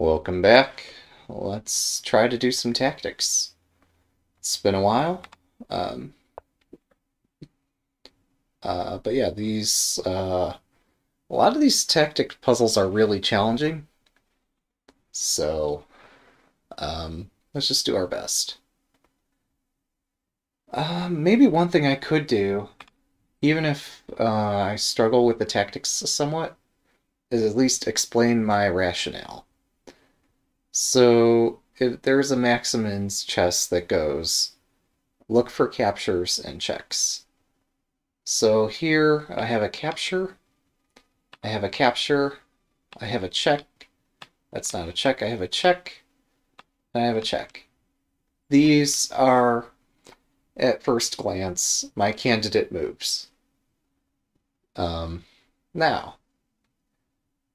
Welcome back. Let's try to do some tactics. It's been a while. Um, uh, but yeah, these, uh, a lot of these tactic puzzles are really challenging. So, um, let's just do our best. Uh, maybe one thing I could do, even if uh, I struggle with the tactics somewhat, is at least explain my rationale. So, if there's a Maximin's chest that goes, look for captures and checks. So here I have a capture, I have a capture, I have a check, that's not a check, I have a check, I have a check. These are, at first glance, my candidate moves. Um, now,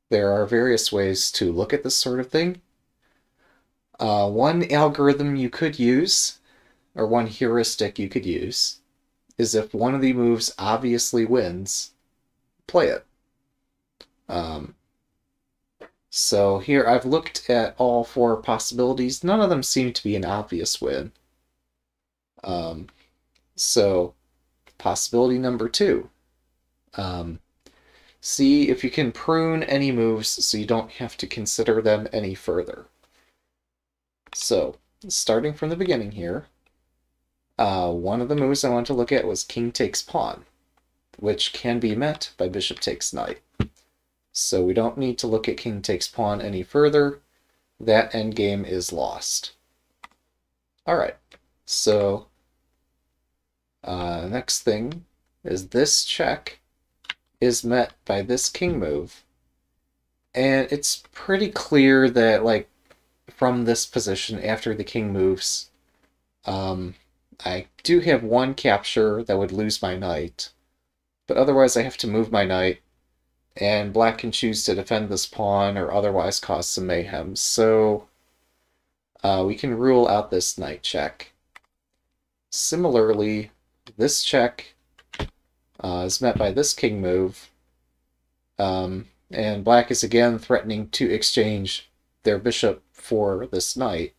there are various ways to look at this sort of thing. Uh, one algorithm you could use, or one heuristic you could use, is if one of the moves obviously wins, play it. Um, so here I've looked at all four possibilities. None of them seem to be an obvious win. Um, so possibility number two. Um, see if you can prune any moves so you don't have to consider them any further. So, starting from the beginning here, uh, one of the moves I want to look at was king takes pawn, which can be met by bishop takes knight. So we don't need to look at king takes pawn any further. That endgame is lost. Alright, so uh, next thing is this check is met by this king move. And it's pretty clear that, like, from this position after the king moves. Um, I do have one capture that would lose my knight, but otherwise I have to move my knight, and black can choose to defend this pawn or otherwise cause some mayhem, so uh, we can rule out this knight check. Similarly, this check uh, is met by this king move, um, and black is again threatening to exchange their bishop for this knight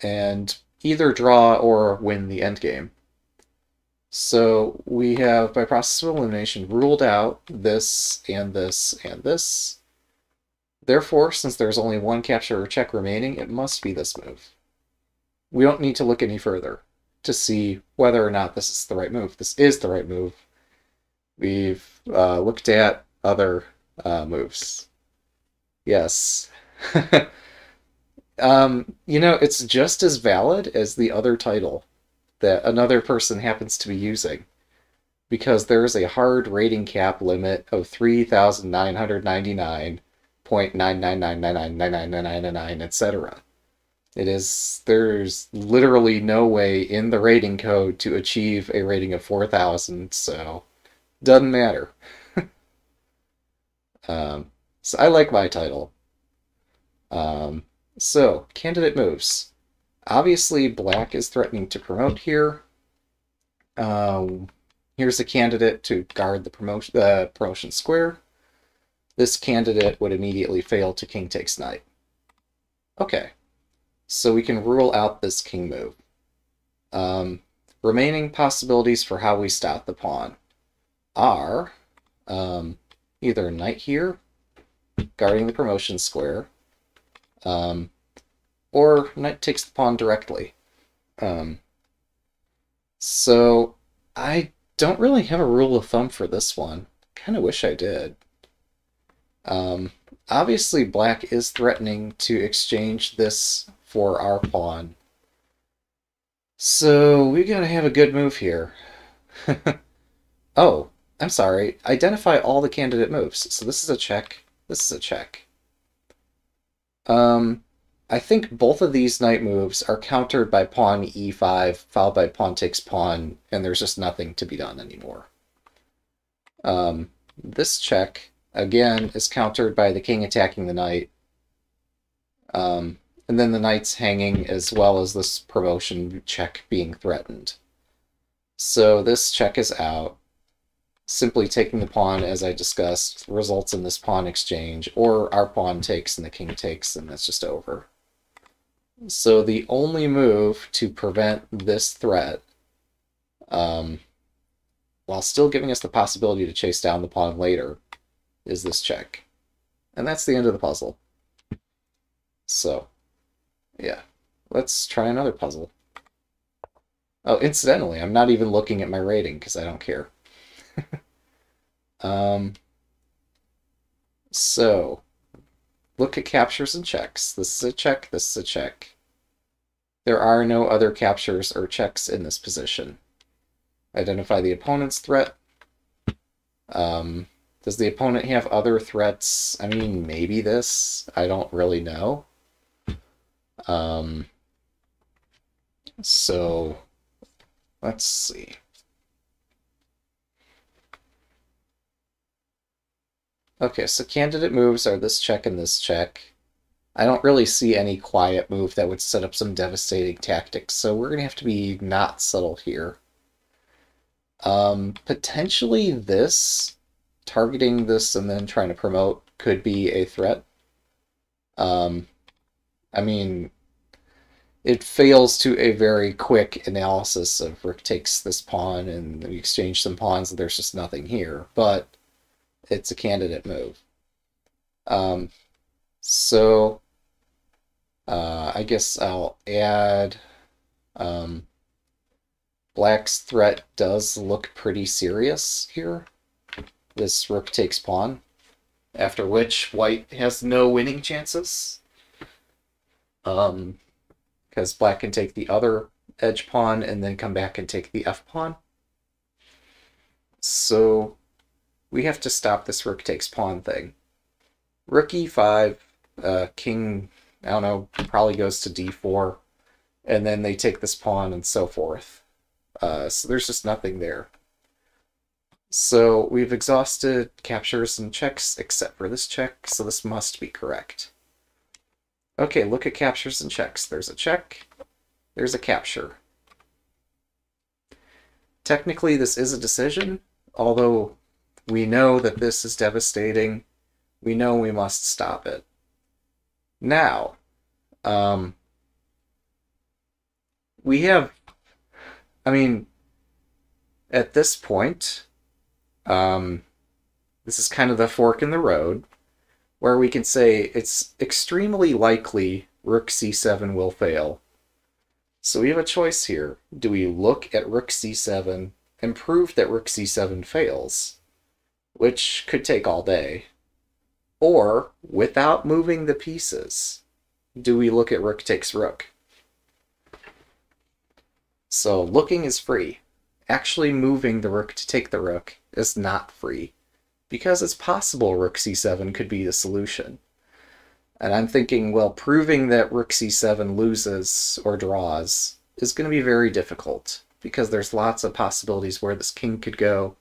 and either draw or win the endgame. So we have, by process of elimination, ruled out this and this and this. Therefore, since there's only one capture or check remaining, it must be this move. We don't need to look any further to see whether or not this is the right move. This is the right move. We've uh, looked at other uh, moves. Yes. um, you know, it's just as valid as the other title that another person happens to be using. Because there is a hard rating cap limit of 3,999.999999999, etc. It is, there's literally no way in the rating code to achieve a rating of 4,000, so doesn't matter. um, so I like my title. Um, so, candidate moves. Obviously, black is threatening to promote here. Uh, here's a candidate to guard the promotion, uh, promotion square. This candidate would immediately fail to king takes knight. Okay, so we can rule out this king move. Um, remaining possibilities for how we stop the pawn are um, either knight here, guarding the promotion square, um, or knight takes the pawn directly. Um, so I don't really have a rule of thumb for this one. Kind of wish I did. Um, obviously, black is threatening to exchange this for our pawn. So we gotta have a good move here. oh, I'm sorry. Identify all the candidate moves. So this is a check. This is a check. Um, I think both of these knight moves are countered by pawn e5, followed by pawn takes pawn, and there's just nothing to be done anymore. Um, this check, again, is countered by the king attacking the knight. Um, and then the knight's hanging as well as this promotion check being threatened. So this check is out. Simply taking the pawn, as I discussed, results in this pawn exchange, or our pawn takes and the king takes, and that's just over. So the only move to prevent this threat, um, while still giving us the possibility to chase down the pawn later, is this check. And that's the end of the puzzle. So, yeah. Let's try another puzzle. Oh, incidentally, I'm not even looking at my rating because I don't care. um, so, look at captures and checks. This is a check, this is a check. There are no other captures or checks in this position. Identify the opponent's threat. Um, does the opponent have other threats? I mean, maybe this. I don't really know. Um, so, let's see. Okay, so candidate moves are this check and this check. I don't really see any quiet move that would set up some devastating tactics, so we're going to have to be not subtle here. Um, potentially this, targeting this and then trying to promote, could be a threat. Um, I mean, it fails to a very quick analysis of rook takes this pawn and we exchange some pawns and there's just nothing here, but it's a candidate move. Um, so uh, I guess I'll add um, Black's threat does look pretty serious here. This rook takes pawn, after which white has no winning chances. Um, because black can take the other edge pawn and then come back and take the f pawn. So we have to stop this rook takes pawn thing. Rook e5, uh, king, I don't know, probably goes to d4, and then they take this pawn and so forth. Uh, so there's just nothing there. So we've exhausted captures and checks except for this check, so this must be correct. Okay, look at captures and checks. There's a check, there's a capture. Technically, this is a decision, although we know that this is devastating. We know we must stop it. Now, um, we have I mean, at this point, um, this is kind of the fork in the road where we can say it's extremely likely rook c7 will fail. So we have a choice here. Do we look at rook c7 and prove that rook c7 fails, which could take all day, or without moving the pieces, do we look at rook takes rook? So looking is free. Actually moving the rook to take the rook is not free, because it's possible rook c7 could be the solution. And I'm thinking, well, proving that rook c7 loses or draws is going to be very difficult, because there's lots of possibilities where this king could go,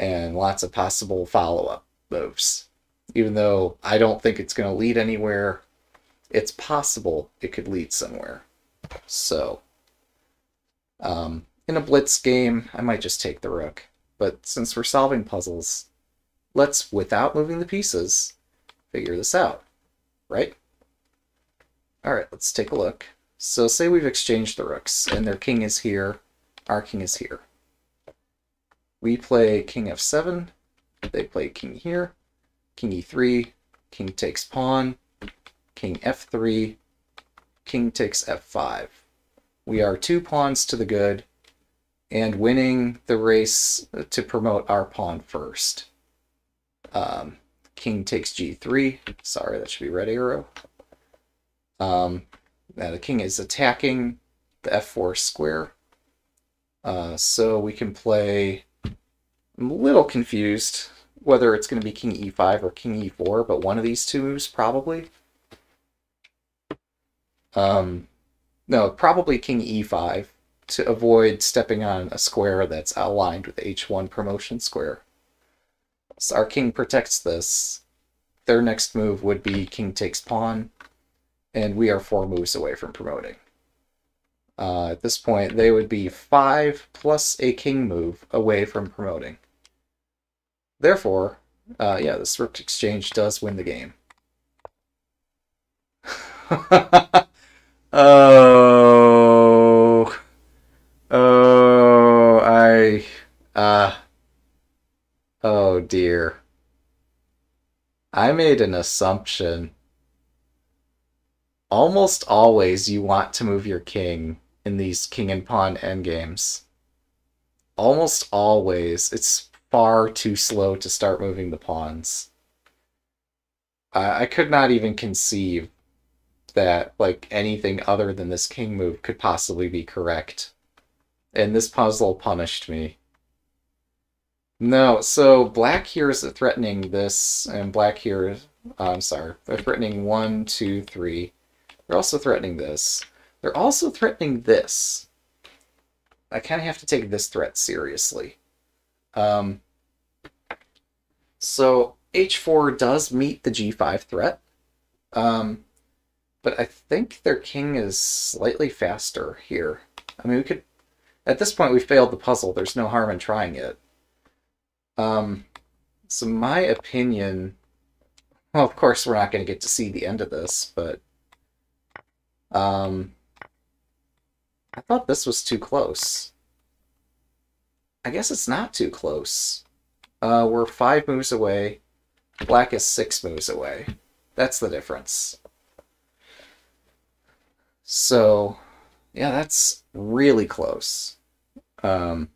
and lots of possible follow-up moves. Even though I don't think it's going to lead anywhere, it's possible it could lead somewhere. So, um, in a blitz game, I might just take the rook. But since we're solving puzzles, let's, without moving the pieces, figure this out, right? Alright, let's take a look. So say we've exchanged the rooks, and their king is here, our king is here. We play king f7, they play king here, king e3, king takes pawn, king f3, king takes f5. We are two pawns to the good and winning the race to promote our pawn first. Um, king takes g3. Sorry, that should be red arrow. Um, now the king is attacking the f4 square. Uh, so we can play... I'm a little confused whether it's going to be king e5 or king e4, but one of these two moves probably. Um, no, probably king e5 to avoid stepping on a square that's aligned with h1 promotion square. So our king protects this. Their next move would be king takes pawn, and we are four moves away from promoting. Uh, at this point, they would be five plus a king move away from promoting. Therefore, uh, yeah, this rook exchange does win the game. oh, oh, I, uh, oh dear. I made an assumption. Almost always you want to move your king in these king and pawn endgames. Almost always. It's far too slow to start moving the pawns. I, I could not even conceive that like anything other than this king move could possibly be correct. And this puzzle punished me. No, so black here is threatening this, and black here, uh, I'm sorry, they're threatening one, two, three. They're also threatening this. They're also threatening this. I kind of have to take this threat seriously. Um, so h4 does meet the g5 threat. Um, but I think their king is slightly faster here. I mean, we could... At this point, we failed the puzzle. There's no harm in trying it. Um, so my opinion... Well, of course, we're not going to get to see the end of this, but... Um, I thought this was too close. I guess it's not too close. Uh, we're five moves away. Black is six moves away. That's the difference. So, yeah, that's really close. Um,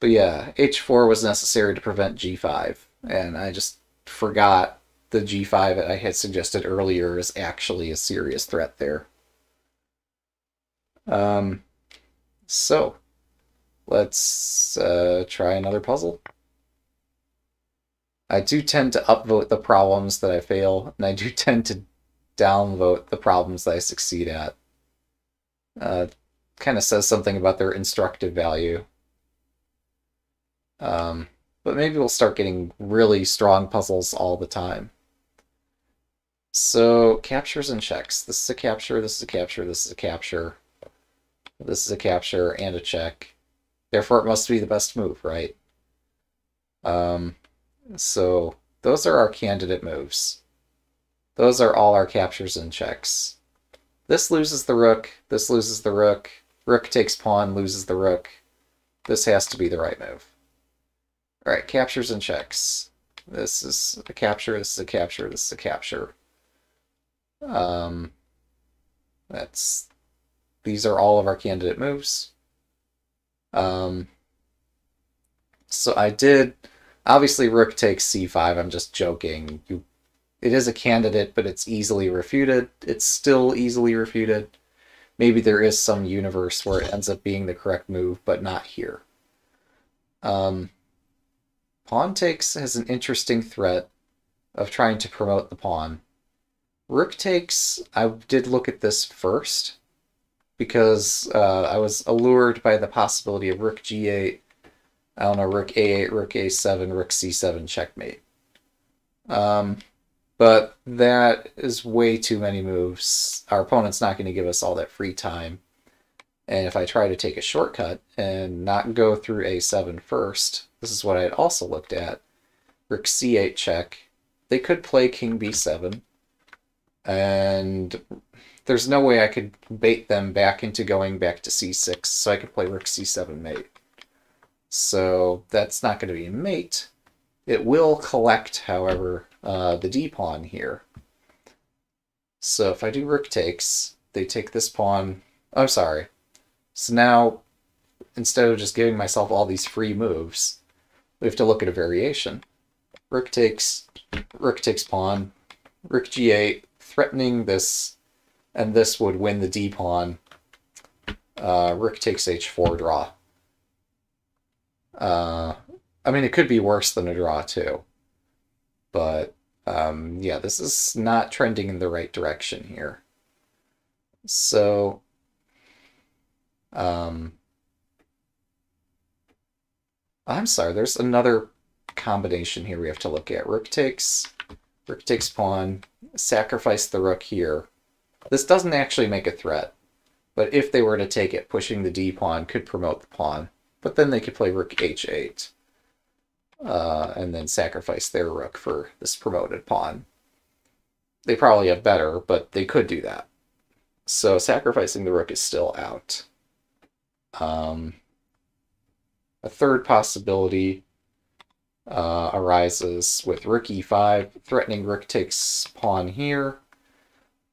but yeah, h4 was necessary to prevent g5, and I just forgot the g5 that I had suggested earlier is actually a serious threat there. Um, so, let's uh, try another puzzle. I do tend to upvote the problems that I fail, and I do tend to downvote the problems that I succeed at. Uh, kind of says something about their instructive value. Um, but maybe we'll start getting really strong puzzles all the time. So, captures and checks. This is a capture, this is a capture, this is a capture. This is a capture and a check. Therefore, it must be the best move, right? Um, so, those are our candidate moves. Those are all our captures and checks. This loses the rook, this loses the rook, rook takes pawn, loses the rook. This has to be the right move. Alright, captures and checks. This is a capture, this is a capture, this is a capture. Um, that's these are all of our candidate moves. Um, so I did, obviously rook takes c5, I'm just joking. You, it is a candidate, but it's easily refuted. It's still easily refuted. Maybe there is some universe where it ends up being the correct move, but not here. Um, pawn takes has an interesting threat of trying to promote the pawn. Rook takes, I did look at this first because uh, I was allured by the possibility of rook g8, I don't know, rook a8, rook a7, rook c7 checkmate. Um, but that is way too many moves. Our opponent's not going to give us all that free time. And if I try to take a shortcut and not go through a7 first, this is what I had also looked at. Rook c8 check. They could play king b7. And there's no way I could bait them back into going back to c6, so I could play rook c7 mate. So that's not going to be a mate. It will collect, however, uh, the d-pawn here. So if I do rook takes, they take this pawn. I'm sorry. So now, instead of just giving myself all these free moves, we have to look at a variation. Rook takes, rook takes pawn, rook g8, threatening this and this would win the d-pawn. Uh, rook takes h4 draw. Uh, I mean, it could be worse than a draw, too. But, um, yeah, this is not trending in the right direction here. So, um, I'm sorry, there's another combination here we have to look at. Rook takes, rook takes pawn, sacrifice the rook here, this doesn't actually make a threat, but if they were to take it, pushing the d pawn could promote the pawn, but then they could play rook h8. uh, and then sacrifice their rook for this promoted pawn. They probably have better, but they could do that. So sacrificing the rook is still out. Um, a third possibility uh, arises with rook e5, threatening rook takes pawn here.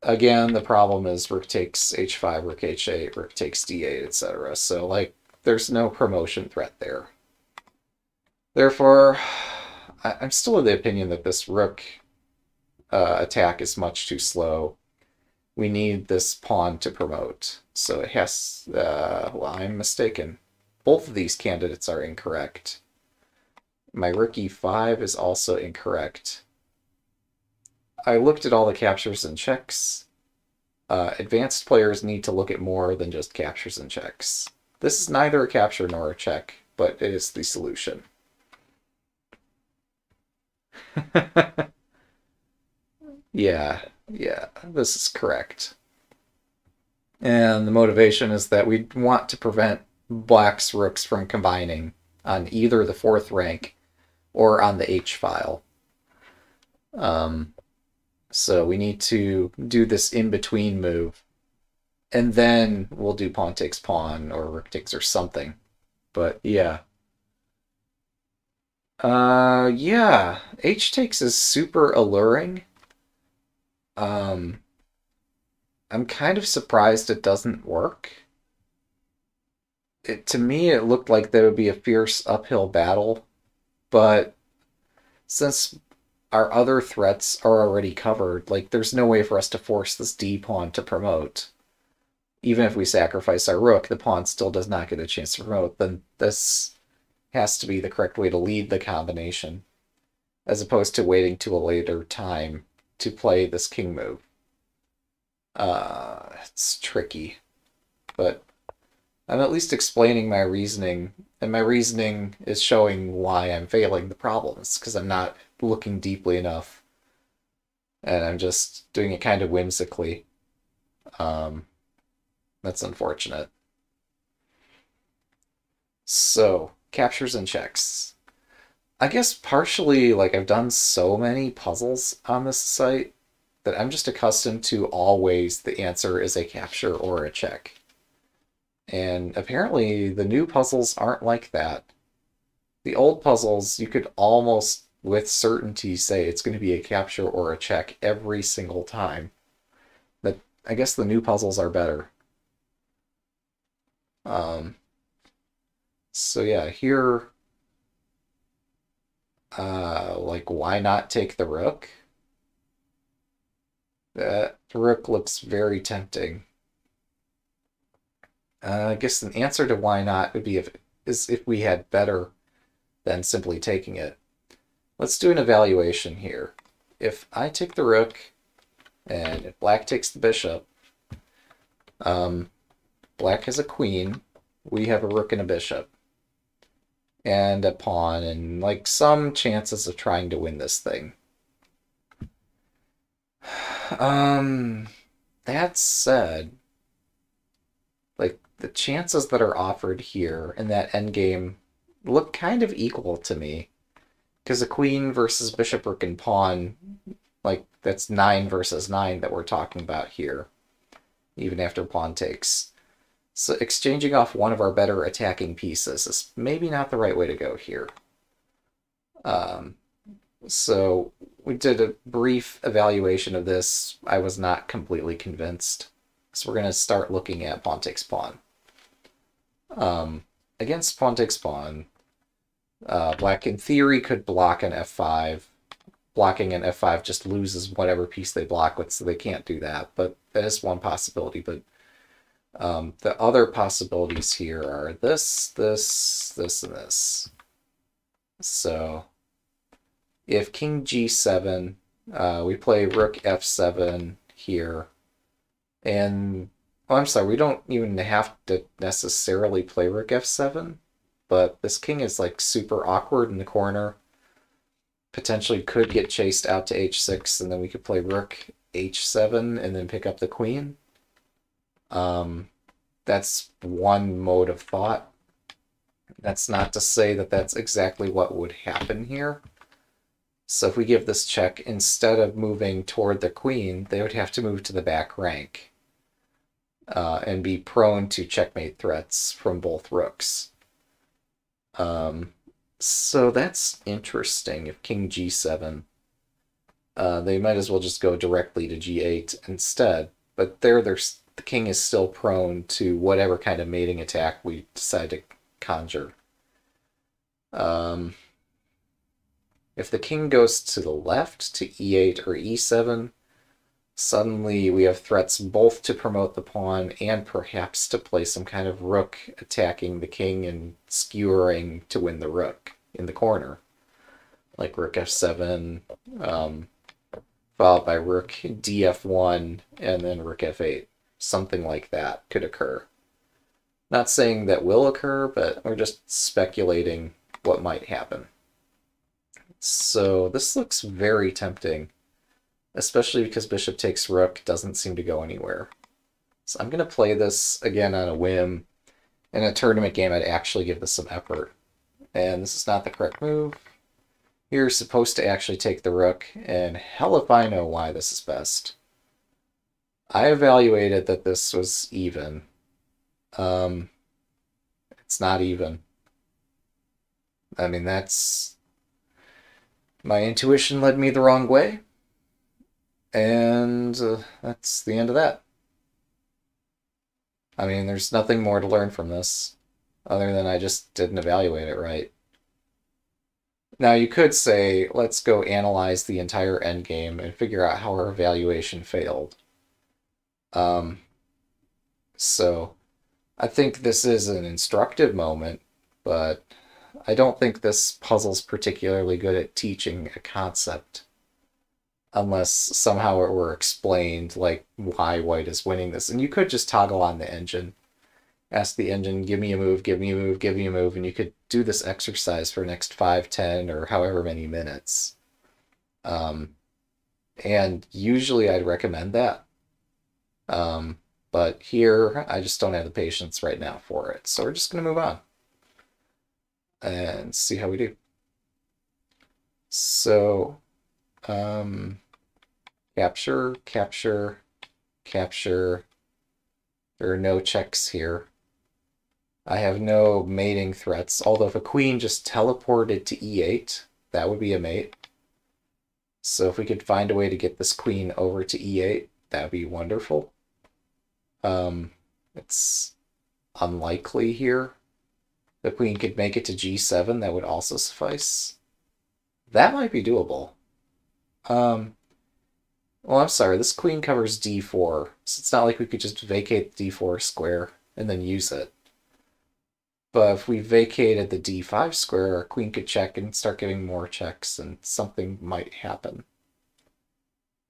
Again, the problem is rook takes h5, rook h8, rook takes d8, etc. So, like, there's no promotion threat there. Therefore, I, am still of the opinion that this rook uh, attack is much too slow. We need this pawn to promote. So it has, uh, well, I'm mistaken. Both of these candidates are incorrect. My rook e5 is also incorrect. I looked at all the captures and checks. Uh, advanced players need to look at more than just captures and checks. This is neither a capture nor a check, but it is the solution. yeah, yeah, this is correct. And the motivation is that we want to prevent black's rooks from combining on either the fourth rank or on the H file. Um, so we need to do this in-between move. And then we'll do pawn takes pawn or rook takes or something. But yeah. Uh, yeah. H takes is super alluring. Um, I'm kind of surprised it doesn't work. It, to me, it looked like there would be a fierce uphill battle, but since our other threats are already covered, like, there's no way for us to force this D pawn to promote. Even if we sacrifice our rook, the pawn still does not get a chance to promote, then this has to be the correct way to lead the combination, as opposed to waiting to a later time to play this king move. Uh, it's tricky, but I'm at least explaining my reasoning, and my reasoning is showing why I'm failing the problems, because I'm not looking deeply enough, and I'm just doing it kind of whimsically. Um, that's unfortunate. So, captures and checks. I guess partially, like, I've done so many puzzles on this site that I'm just accustomed to always the answer is a capture or a check. And apparently the new puzzles aren't like that. The old puzzles, you could almost with certainty say it's going to be a capture or a check every single time. But I guess the new puzzles are better. Um, so yeah, here, uh, like, why not take the rook? That rook looks very tempting. Uh, I guess the answer to why not would be if is if we had better than simply taking it. Let's do an evaluation here. If I take the rook and if black takes the bishop, um, black has a queen, we have a rook and a bishop and a pawn and like some chances of trying to win this thing. Um, that said, like the chances that are offered here in that endgame look kind of equal to me. Because the queen versus bishop, rook, and pawn, like that's nine versus nine that we're talking about here, even after pawn takes. So exchanging off one of our better attacking pieces is maybe not the right way to go here. Um, so we did a brief evaluation of this. I was not completely convinced. So we're going to start looking at pawn takes pawn. Um, against pawn takes pawn, uh, black in theory could block an f5. Blocking an f5 just loses whatever piece they block with, so they can't do that. But that is one possibility. But um, the other possibilities here are this, this, this, and this. So if king g7, uh, we play rook f7 here, and oh, I'm sorry, we don't even have to necessarily play rook f7, but this king is like super awkward in the corner. Potentially could get chased out to h6, and then we could play rook h7 and then pick up the queen. Um, that's one mode of thought. That's not to say that that's exactly what would happen here. So if we give this check, instead of moving toward the queen, they would have to move to the back rank uh, and be prone to checkmate threats from both rooks. Um, so that's interesting. If king g7, uh, they might as well just go directly to g8 instead. But there, there's the king is still prone to whatever kind of mating attack we decide to conjure. Um, if the king goes to the left to e8 or e7, suddenly we have threats both to promote the pawn and perhaps to play some kind of rook attacking the king and skewering to win the rook in the corner. Like rook f7, um, followed by rook df1, and then rook f8. Something like that could occur. Not saying that will occur, but we're just speculating what might happen. So this looks very tempting, especially because bishop takes rook doesn't seem to go anywhere. So I'm going to play this again on a whim. In a tournament game, I'd actually give this some effort. And this is not the correct move. You're supposed to actually take the rook, and hell if I know why this is best. I evaluated that this was even. Um, it's not even. I mean, that's... My intuition led me the wrong way. And uh, that's the end of that. I mean, there's nothing more to learn from this, other than I just didn't evaluate it right. Now, you could say, let's go analyze the entire endgame and figure out how our evaluation failed. Um, so, I think this is an instructive moment, but I don't think this puzzle's particularly good at teaching a concept. Unless somehow it were explained, like why white is winning this. And you could just toggle on the engine. Ask the engine, give me a move, give me a move, give me a move, and you could do this exercise for next 5, 10, or however many minutes. Um, and usually I'd recommend that. Um, but here, I just don't have the patience right now for it. So we're just going to move on and see how we do. So, um, capture, capture, capture. There are no checks here. I have no mating threats, although if a queen just teleported to e8, that would be a mate. So if we could find a way to get this queen over to e8, that would be wonderful. Um, it's unlikely here. The queen could make it to g7, that would also suffice. That might be doable. Um, well, I'm sorry, this queen covers d4, so it's not like we could just vacate the d4 square and then use it. But if we vacated the d5 square, our queen could check and start getting more checks, and something might happen.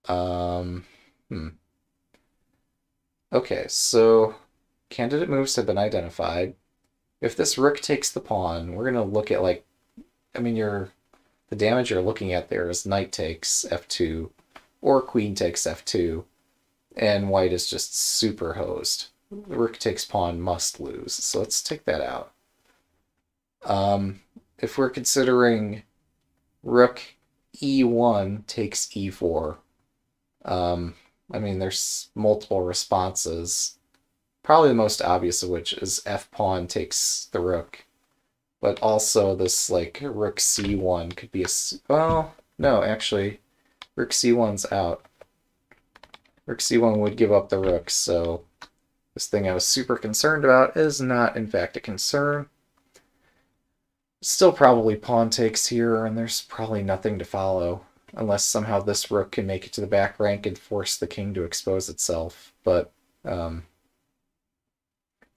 Um, hmm. Okay, so candidate moves have been identified. If this rook takes the pawn, we're going to look at like, I mean, you're, the damage you're looking at there is knight takes f2 or queen takes f2, and white is just super hosed. Rook takes pawn must lose, so let's take that out. Um, if we're considering rook e1 takes e4, um, I mean, there's multiple responses. Probably the most obvious of which is f pawn takes the rook. But also this, like, rook c1 could be a... Well, no, actually, rook c1's out. Rook c1 would give up the rook, so this thing I was super concerned about is not, in fact, a concern. Still probably pawn takes here, and there's probably nothing to follow unless somehow this rook can make it to the back rank and force the king to expose itself. But um,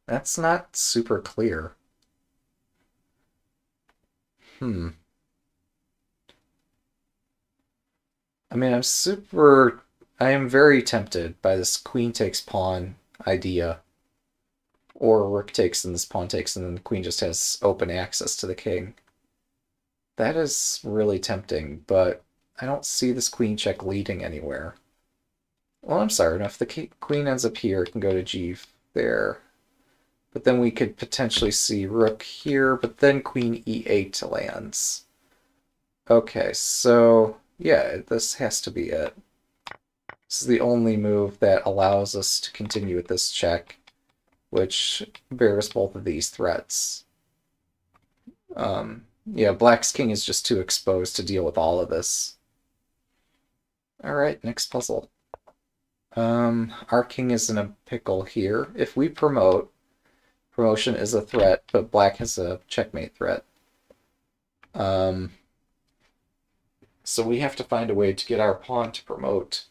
that's not super clear. Hmm. I mean, I'm super... I am very tempted by this queen takes pawn idea. Or rook takes and this pawn takes and then the queen just has open access to the king. That is really tempting, but I don't see this queen check leading anywhere. Well, I'm sorry, if the queen ends up here, it can go to g there. But then we could potentially see rook here, but then queen e8 lands. Okay, so yeah, this has to be it. This is the only move that allows us to continue with this check, which bears both of these threats. Um, yeah, Black's king is just too exposed to deal with all of this. Alright, next puzzle. Um, our king is in a pickle here. If we promote, promotion is a threat, but black has a checkmate threat. Um, so we have to find a way to get our pawn to promote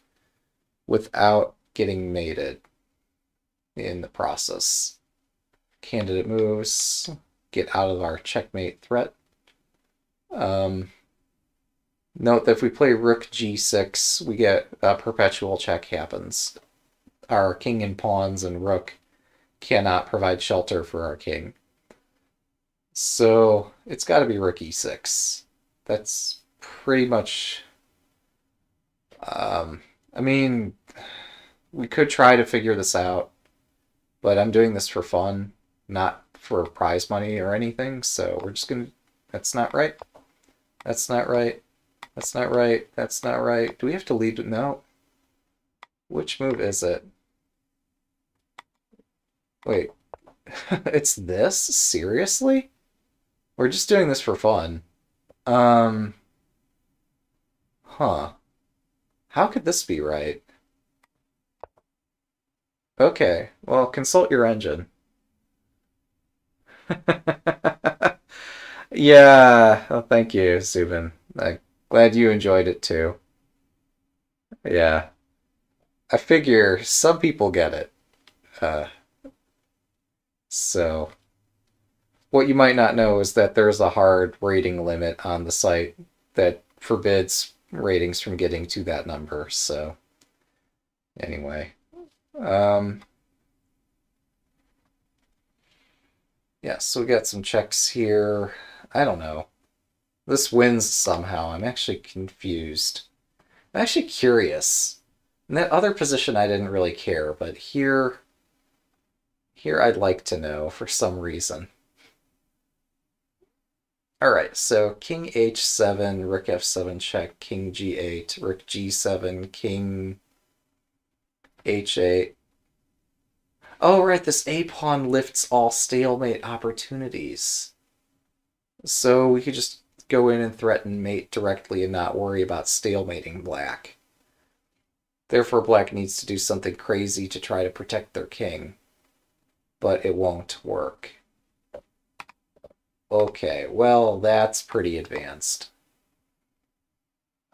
without getting mated in the process. Candidate moves, get out of our checkmate threat. Um, Note that if we play rook g6, we get a perpetual check happens. Our king and pawns and rook cannot provide shelter for our king. So it's got to be rook e6. That's pretty much... Um, I mean, we could try to figure this out, but I'm doing this for fun, not for prize money or anything, so we're just to... That's not right. That's not right. That's not right. That's not right. Do we have to lead? No. Which move is it? Wait. it's this? Seriously? We're just doing this for fun. Um. Huh. How could this be right? Okay, well, consult your engine. yeah, oh, thank you, Zubin. I'm Glad you enjoyed it too. Yeah. I figure some people get it. Uh, so, what you might not know is that there's a hard rating limit on the site that forbids ratings from getting to that number. So, anyway. Um, yeah, so we got some checks here. I don't know. This wins somehow. I'm actually confused. I'm actually curious. In that other position, I didn't really care, but here, here I'd like to know for some reason. All right, so king h7, rook f7 check, king g8, rook g7, king h8. Oh, right, this a pawn lifts all stalemate opportunities. So we could just go in and threaten mate directly and not worry about stalemating black. Therefore, black needs to do something crazy to try to protect their king. But it won't work. Okay, well, that's pretty advanced.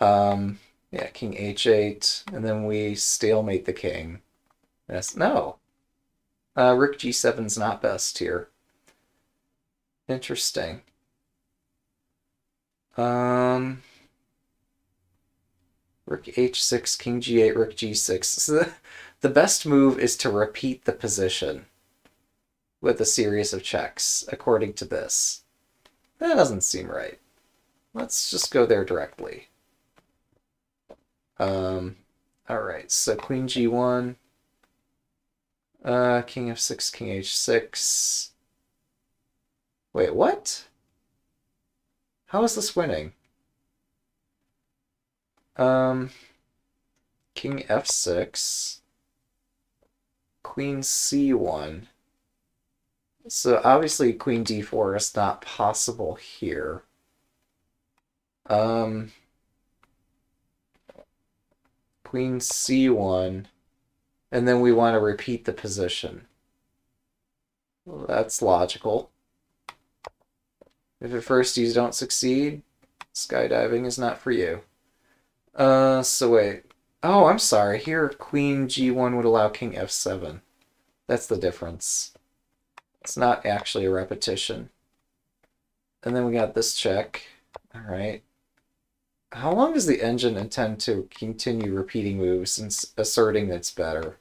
Um, yeah, king h8, and then we stalemate the king. Yes, no. Uh, rook g7's not best here. Interesting. Um, rook h6, king g8, rook g6. So the, the best move is to repeat the position with a series of checks, according to this. That doesn't seem right. Let's just go there directly. Um, Alright, so queen g1, uh, king f6, king h6. Wait, what? How is this winning? Um, King f6, Queen c1. So obviously Queen d4 is not possible here. Um, Queen c1, and then we want to repeat the position. Well, that's logical. If at first you don't succeed, skydiving is not for you. Uh, so wait. Oh, I'm sorry. Here, queen g1 would allow king f7. That's the difference. It's not actually a repetition. And then we got this check. Alright. How long does the engine intend to continue repeating moves and asserting that it's better?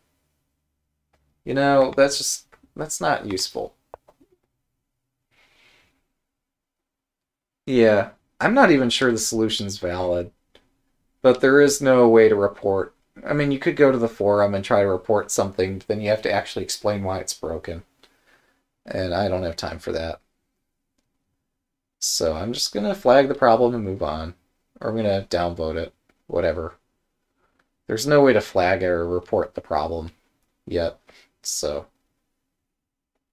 You know, that's just, that's not useful. Yeah, I'm not even sure the solution's valid. But there is no way to report. I mean, you could go to the forum and try to report something, but then you have to actually explain why it's broken. And I don't have time for that. So I'm just going to flag the problem and move on. Or I'm going to downvote it. Whatever. There's no way to flag or report the problem yet. So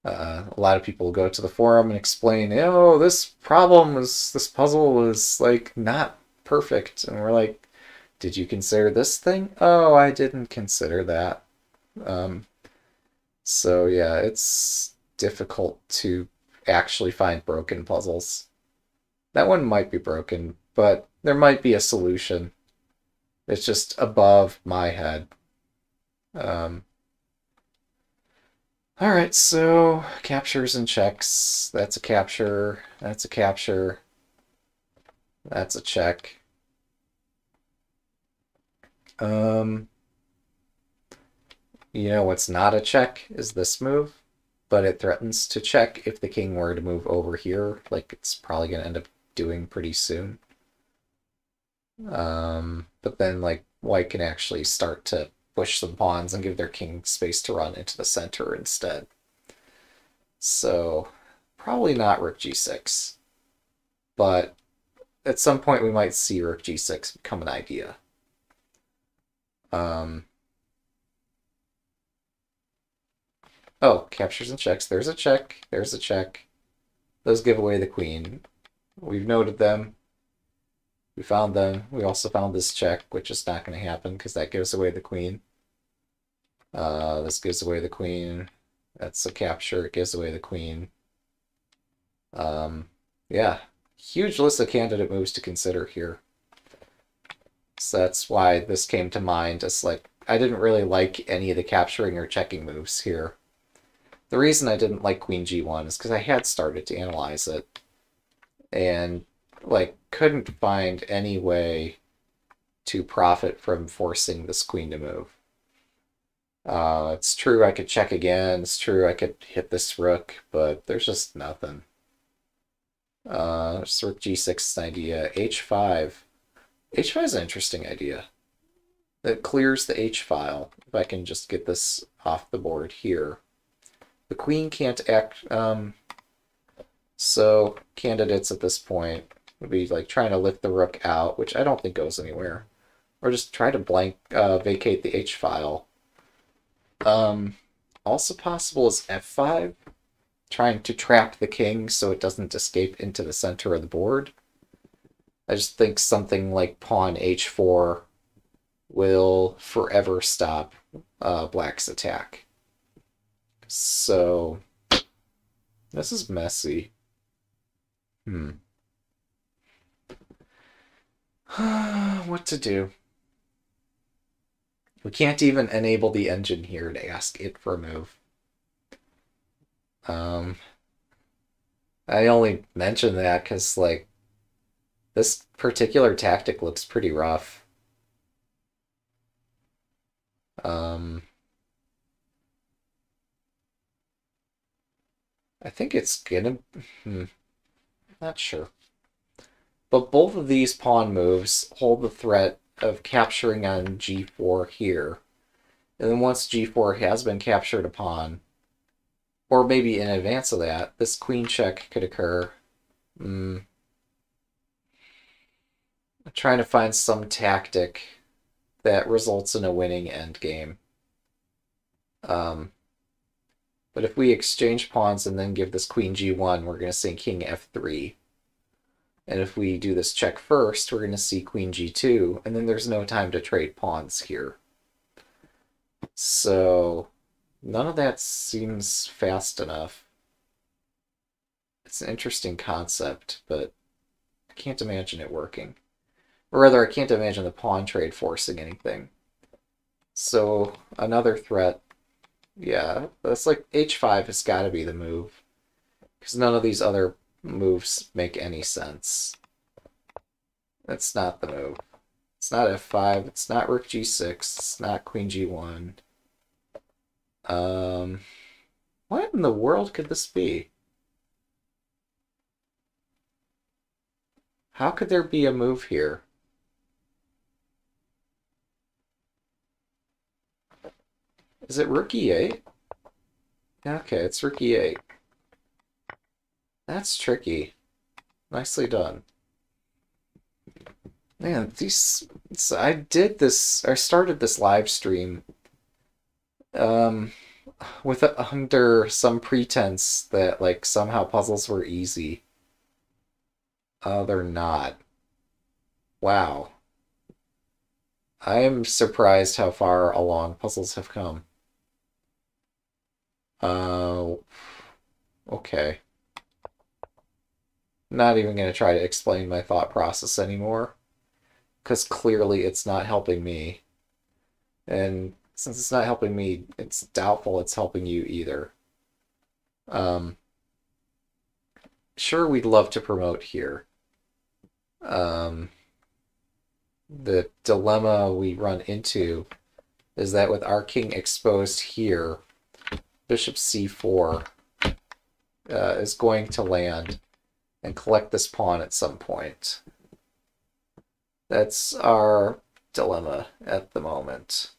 uh, a lot of people go to the forum and explain, oh, this problem was, this puzzle was like not perfect. And we're like, did you consider this thing? Oh, I didn't consider that. Um, so yeah, it's difficult to actually find broken puzzles. That one might be broken, but there might be a solution. It's just above my head. Um, all right, so captures and checks. That's a capture. That's a capture. That's a check. Um, you know what's not a check is this move, but it threatens to check if the king were to move over here, like it's probably going to end up doing pretty soon. Um, but then, like, white can actually start to push some pawns and give their king space to run into the center instead. So, probably not rook g6. But at some point we might see rook g6 become an idea. Um, oh, captures and checks. There's a check. There's a check. Those give away the queen. We've noted them. We found them. We also found this check, which is not going to happen because that gives away the queen. Uh, this gives away the queen. That's a capture. It gives away the queen. Um, yeah, huge list of candidate moves to consider here. So that's why this came to mind. It's like, I didn't really like any of the capturing or checking moves here. The reason I didn't like queen g1 is because I had started to analyze it. And, like, couldn't find any way to profit from forcing this queen to move. Uh, it's true I could check again. It's true I could hit this rook, but there's just nothing. Uh, rook g6 idea. h5. h5 is an interesting idea. It clears the h file. If I can just get this off the board here. The queen can't act... Um, so candidates at this point would be like trying to lift the rook out, which I don't think goes anywhere. Or just try to blank uh, vacate the h file. Um, also possible is f5, trying to trap the king so it doesn't escape into the center of the board. I just think something like pawn h4 will forever stop uh, black's attack. So, this is messy. Hmm. what to do? We can't even enable the engine here to ask it for a move. Um, I only mention that because, like, this particular tactic looks pretty rough. Um, I think it's gonna... Hmm, not sure. But both of these pawn moves hold the threat of capturing on g4 here. And then once g4 has been captured upon, or maybe in advance of that, this queen check could occur. Mm. I'm trying to find some tactic that results in a winning endgame. Um, but if we exchange pawns and then give this queen g1, we're going to see king f3. And if we do this check first, we're going to see queen g2, and then there's no time to trade pawns here. So none of that seems fast enough. It's an interesting concept, but I can't imagine it working. Or rather, I can't imagine the pawn trade forcing anything. So another threat, yeah, that's like h5 has got to be the move. Because none of these other moves make any sense. That's not the move. It's not f5, it's not rook g6, it's not queen g1. Um, what in the world could this be? How could there be a move here? Is it rook e8? Okay, it's rook e8. That's tricky. Nicely done. Man, these I did this I started this live stream um with under some pretense that like somehow puzzles were easy. Oh, they're not. Wow. I am surprised how far along puzzles have come. Uh, okay. Not even going to try to explain my thought process anymore. Because clearly it's not helping me. And since it's not helping me, it's doubtful it's helping you either. Um, sure, we'd love to promote here. Um, the dilemma we run into is that with our king exposed here, bishop c4 uh, is going to land and collect this pawn at some point. That's our dilemma at the moment.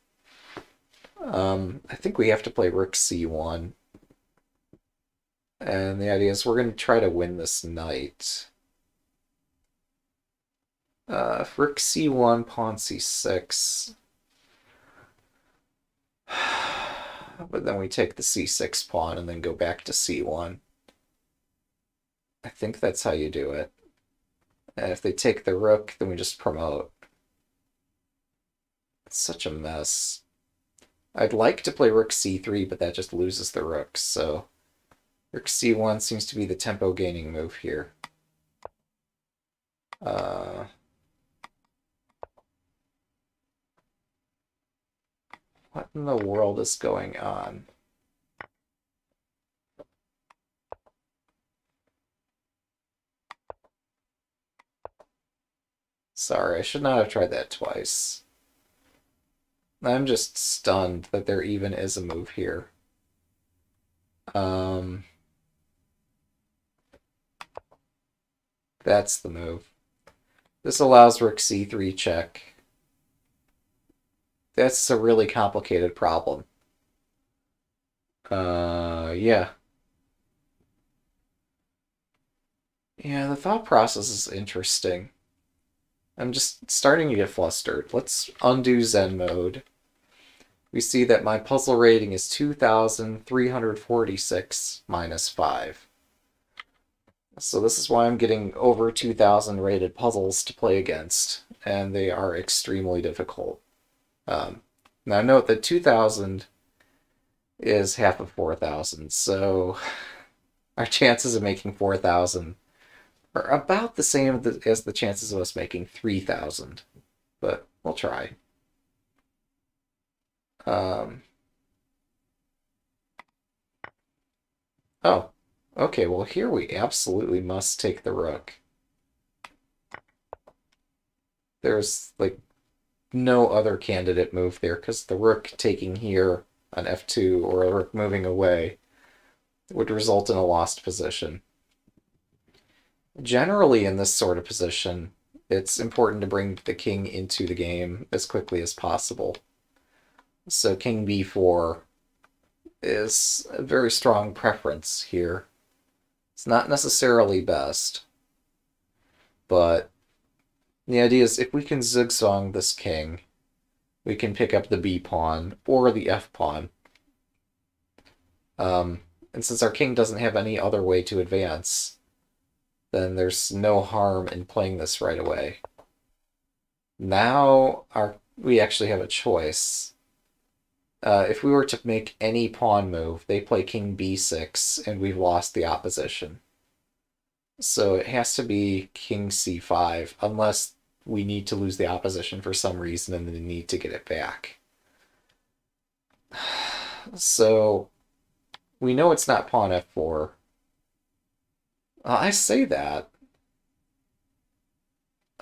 Um, I think we have to play rook c1. And the idea is we're going to try to win this knight. Uh, rook c1, pawn c6. But then we take the c6 pawn and then go back to c1. I think that's how you do it. And if they take the rook, then we just promote. It's such a mess. I'd like to play rook c3, but that just loses the rooks, so... Rook c1 seems to be the tempo gaining move here. Uh, what in the world is going on? Sorry, I should not have tried that twice. I'm just stunned that there even is a move here. Um, that's the move. This allows rook c3 check. That's a really complicated problem. Uh, yeah. Yeah, the thought process is interesting. I'm just starting to get flustered. Let's undo Zen mode. We see that my puzzle rating is 2,346 minus 5. So this is why I'm getting over 2,000 rated puzzles to play against, and they are extremely difficult. Um, now note that 2,000 is half of 4,000, so our chances of making 4,000 are about the same as the chances of us making 3,000, but we'll try. Um, oh, okay, well here we absolutely must take the rook. There's, like, no other candidate move there, because the rook taking here on f2 or a rook moving away would result in a lost position. Generally, in this sort of position, it's important to bring the king into the game as quickly as possible. So king b4 is a very strong preference here. It's not necessarily best, but the idea is if we can zigzag this king, we can pick up the b pawn or the f pawn. Um, and since our king doesn't have any other way to advance, then there's no harm in playing this right away. Now our we actually have a choice. Uh, if we were to make any pawn move, they play king b6, and we've lost the opposition. So it has to be king c5, unless we need to lose the opposition for some reason and then need to get it back. So we know it's not pawn f4. Uh, I say that.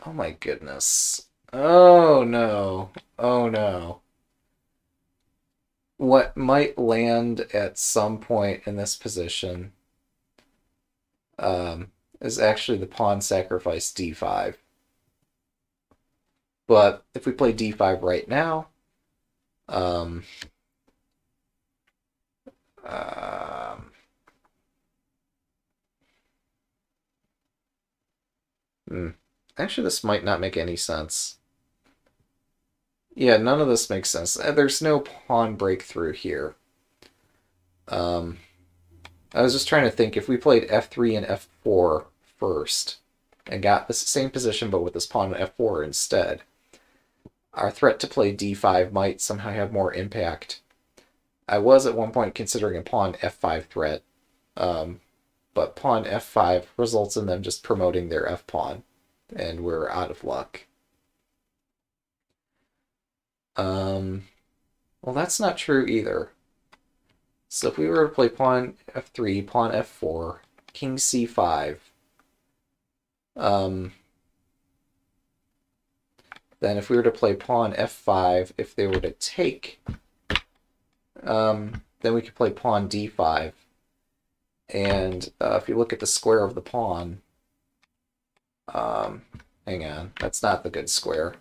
Oh my goodness. Oh no. Oh no. What might land at some point in this position um, is actually the pawn sacrifice d5. But if we play d5 right now, um, um, Hmm. Actually, this might not make any sense. Yeah, none of this makes sense. Uh, there's no pawn breakthrough here. Um, I was just trying to think, if we played f3 and f4 first, and got the same position but with this pawn on f4 instead, our threat to play d5 might somehow have more impact. I was at one point considering a pawn f5 threat, um, but pawn f5 results in them just promoting their f-pawn, and we're out of luck. Um, well, that's not true either. So if we were to play pawn f3, pawn f4, king c5, um, then if we were to play pawn f5, if they were to take, um, then we could play pawn d5. And uh, if you look at the square of the pawn, um, hang on, that's not the good square.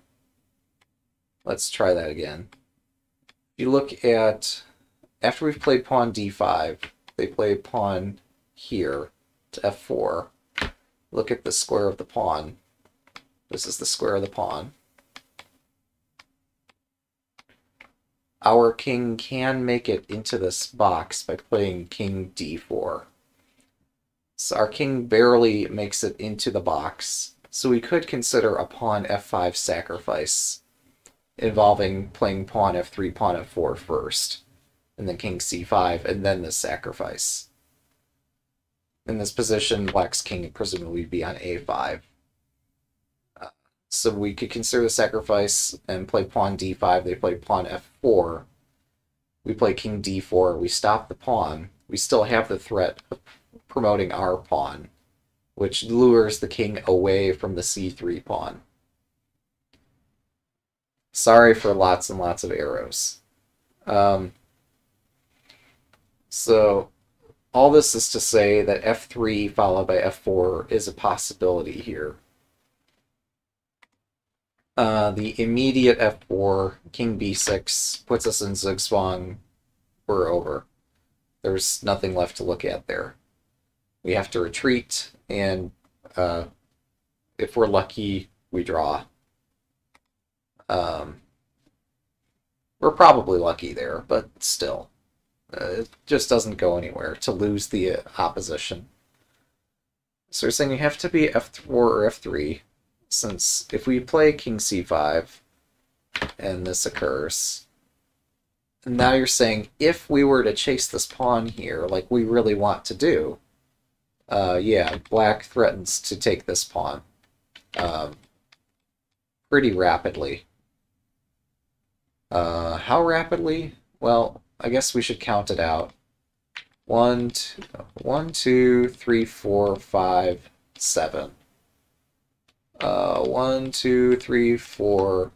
Let's try that again. If you look at, after we've played pawn d5, they play pawn here to f4. Look at the square of the pawn. This is the square of the pawn. Our king can make it into this box by playing king d4. So our king barely makes it into the box, so we could consider a pawn f5 sacrifice involving playing pawn f3, pawn f4 first, and then king c5, and then the sacrifice. In this position, black's king would presumably be on a5. Uh, so we could consider the sacrifice and play pawn d5. They play pawn f4. We play king d4. We stop the pawn. We still have the threat of promoting our pawn, which lures the king away from the c3 pawn. Sorry for lots and lots of arrows. Um, so all this is to say that f3 followed by f4 is a possibility here. Uh, the immediate f4, king b6, puts us in zugzwang. We're over. There's nothing left to look at there. We have to retreat, and uh, if we're lucky, we draw. Um, we're probably lucky there, but still. Uh, it just doesn't go anywhere to lose the uh, opposition. So we're saying you have to be f4 or f3, since if we play king c5, and this occurs, now you're saying if we were to chase this pawn here, like we really want to do, uh, yeah, black threatens to take this pawn um, pretty rapidly. Uh, how rapidly? Well, I guess we should count it out. One, two, one, two, three, four, five, seven. Uh, one, two, three, four.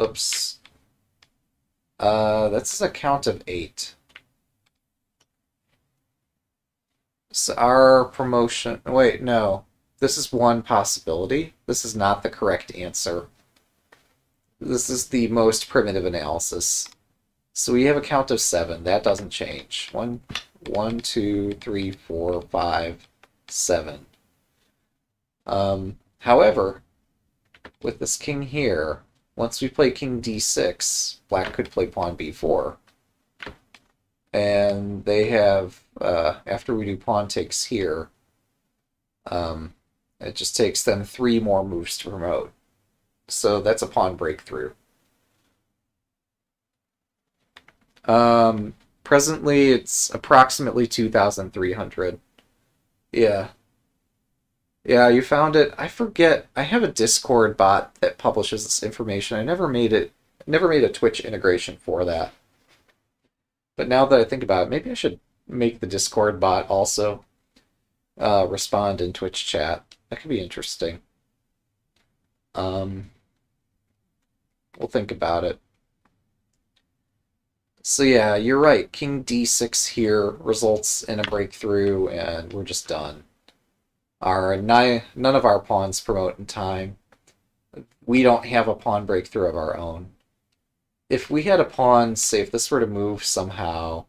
Oops. Uh, that's a count of eight. So our promotion. Wait, no. This is one possibility. This is not the correct answer. This is the most primitive analysis. So we have a count of seven. That doesn't change. One, one, two, three, four, five, seven. Um, however, with this king here, once we play king d6, black could play pawn b4. And they have, uh, after we do pawn takes here, um, it just takes them three more moves to promote. So that's a pawn breakthrough. Um, presently, it's approximately 2,300. Yeah. Yeah, you found it. I forget. I have a Discord bot that publishes this information. I never made it. Never made a Twitch integration for that. But now that I think about it, maybe I should make the Discord bot also uh, respond in Twitch chat. That could be interesting. Um, We'll think about it. So yeah, you're right. King d6 here results in a breakthrough, and we're just done. Our none of our pawns promote in time. We don't have a pawn breakthrough of our own. If we had a pawn, say if this were to move somehow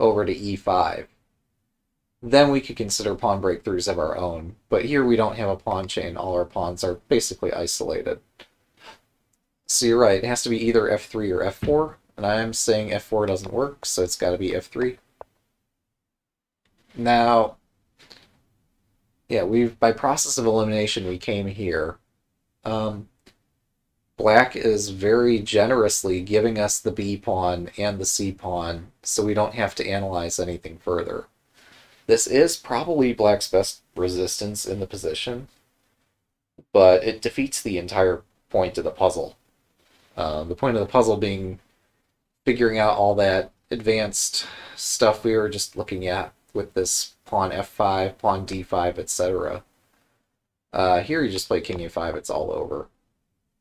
over to e5, then we could consider pawn breakthroughs of our own. But here we don't have a pawn chain. All our pawns are basically isolated. So you're right, it has to be either f3 or f4. And I'm saying f4 doesn't work, so it's got to be f3. Now, yeah, we've by process of elimination we came here. Um, black is very generously giving us the b pawn and the c pawn, so we don't have to analyze anything further. This is probably black's best resistance in the position, but it defeats the entire point of the puzzle. Uh, the point of the puzzle being figuring out all that advanced stuff we were just looking at with this pawn f5, pawn d5, etc. Uh, here you just play king e5, it's all over.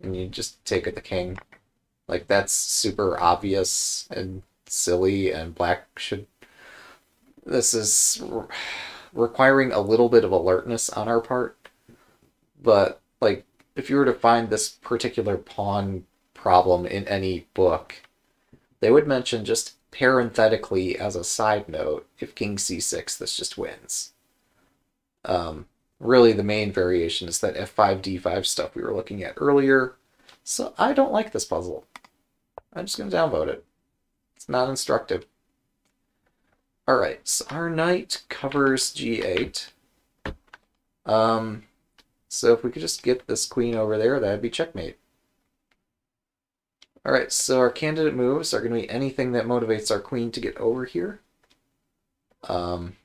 And you just take it the king. Like, that's super obvious and silly, and black should... This is re requiring a little bit of alertness on our part. But, like, if you were to find this particular pawn problem in any book, they would mention just parenthetically as a side note, if king c6, this just wins. Um, really, the main variation is that f5, d5 stuff we were looking at earlier. So I don't like this puzzle. I'm just going to downvote it. It's not instructive. All right, so our knight covers g8. Um, so if we could just get this queen over there, that'd be checkmate. All right, so our candidate moves are going to be anything that motivates our queen to get over here. Um,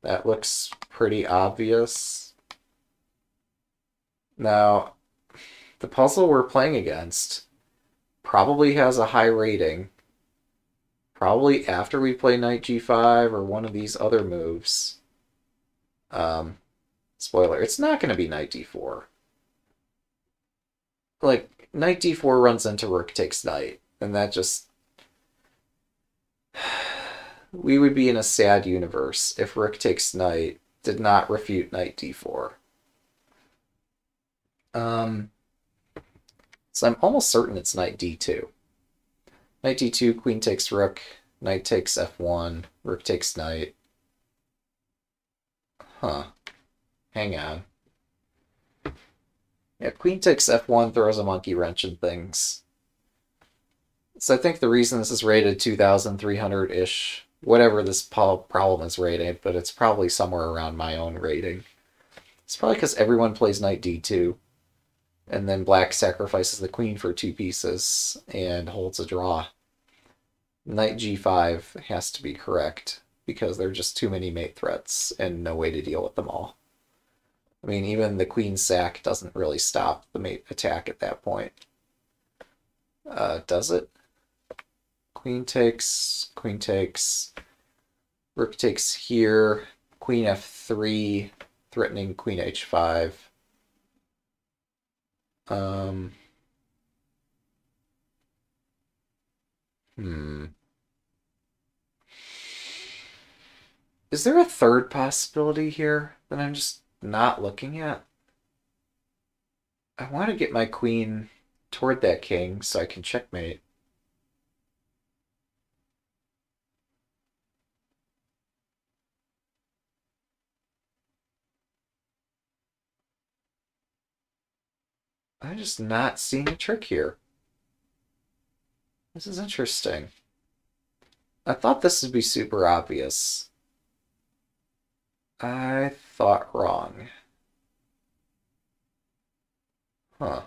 that looks pretty obvious. Now, the puzzle we're playing against probably has a high rating. Probably after we play knight g5 or one of these other moves. Um, spoiler, it's not going to be knight d4. Like, knight d4 runs into rook takes knight, and that just... we would be in a sad universe if rook takes knight did not refute knight d4. Um, so I'm almost certain it's knight d2. Knight d2, queen takes rook, knight takes f1, rook takes knight. Huh. Hang on. Yeah, queen takes f1 throws a monkey wrench in things. So I think the reason this is rated 2,300-ish, whatever this problem is rated, but it's probably somewhere around my own rating. It's probably because everyone plays knight d2, and then black sacrifices the queen for two pieces and holds a draw. Knight g5 has to be correct, because there are just too many mate threats and no way to deal with them all. I mean, even the queen sack doesn't really stop the mate attack at that point. Uh, does it? Queen takes, queen takes, rook takes here, queen f3, threatening queen h5. Um, hmm. Is there a third possibility here that I'm just not looking at. I want to get my queen toward that king so I can checkmate. I'm just not seeing a trick here. This is interesting. I thought this would be super obvious. I thought wrong. Huh.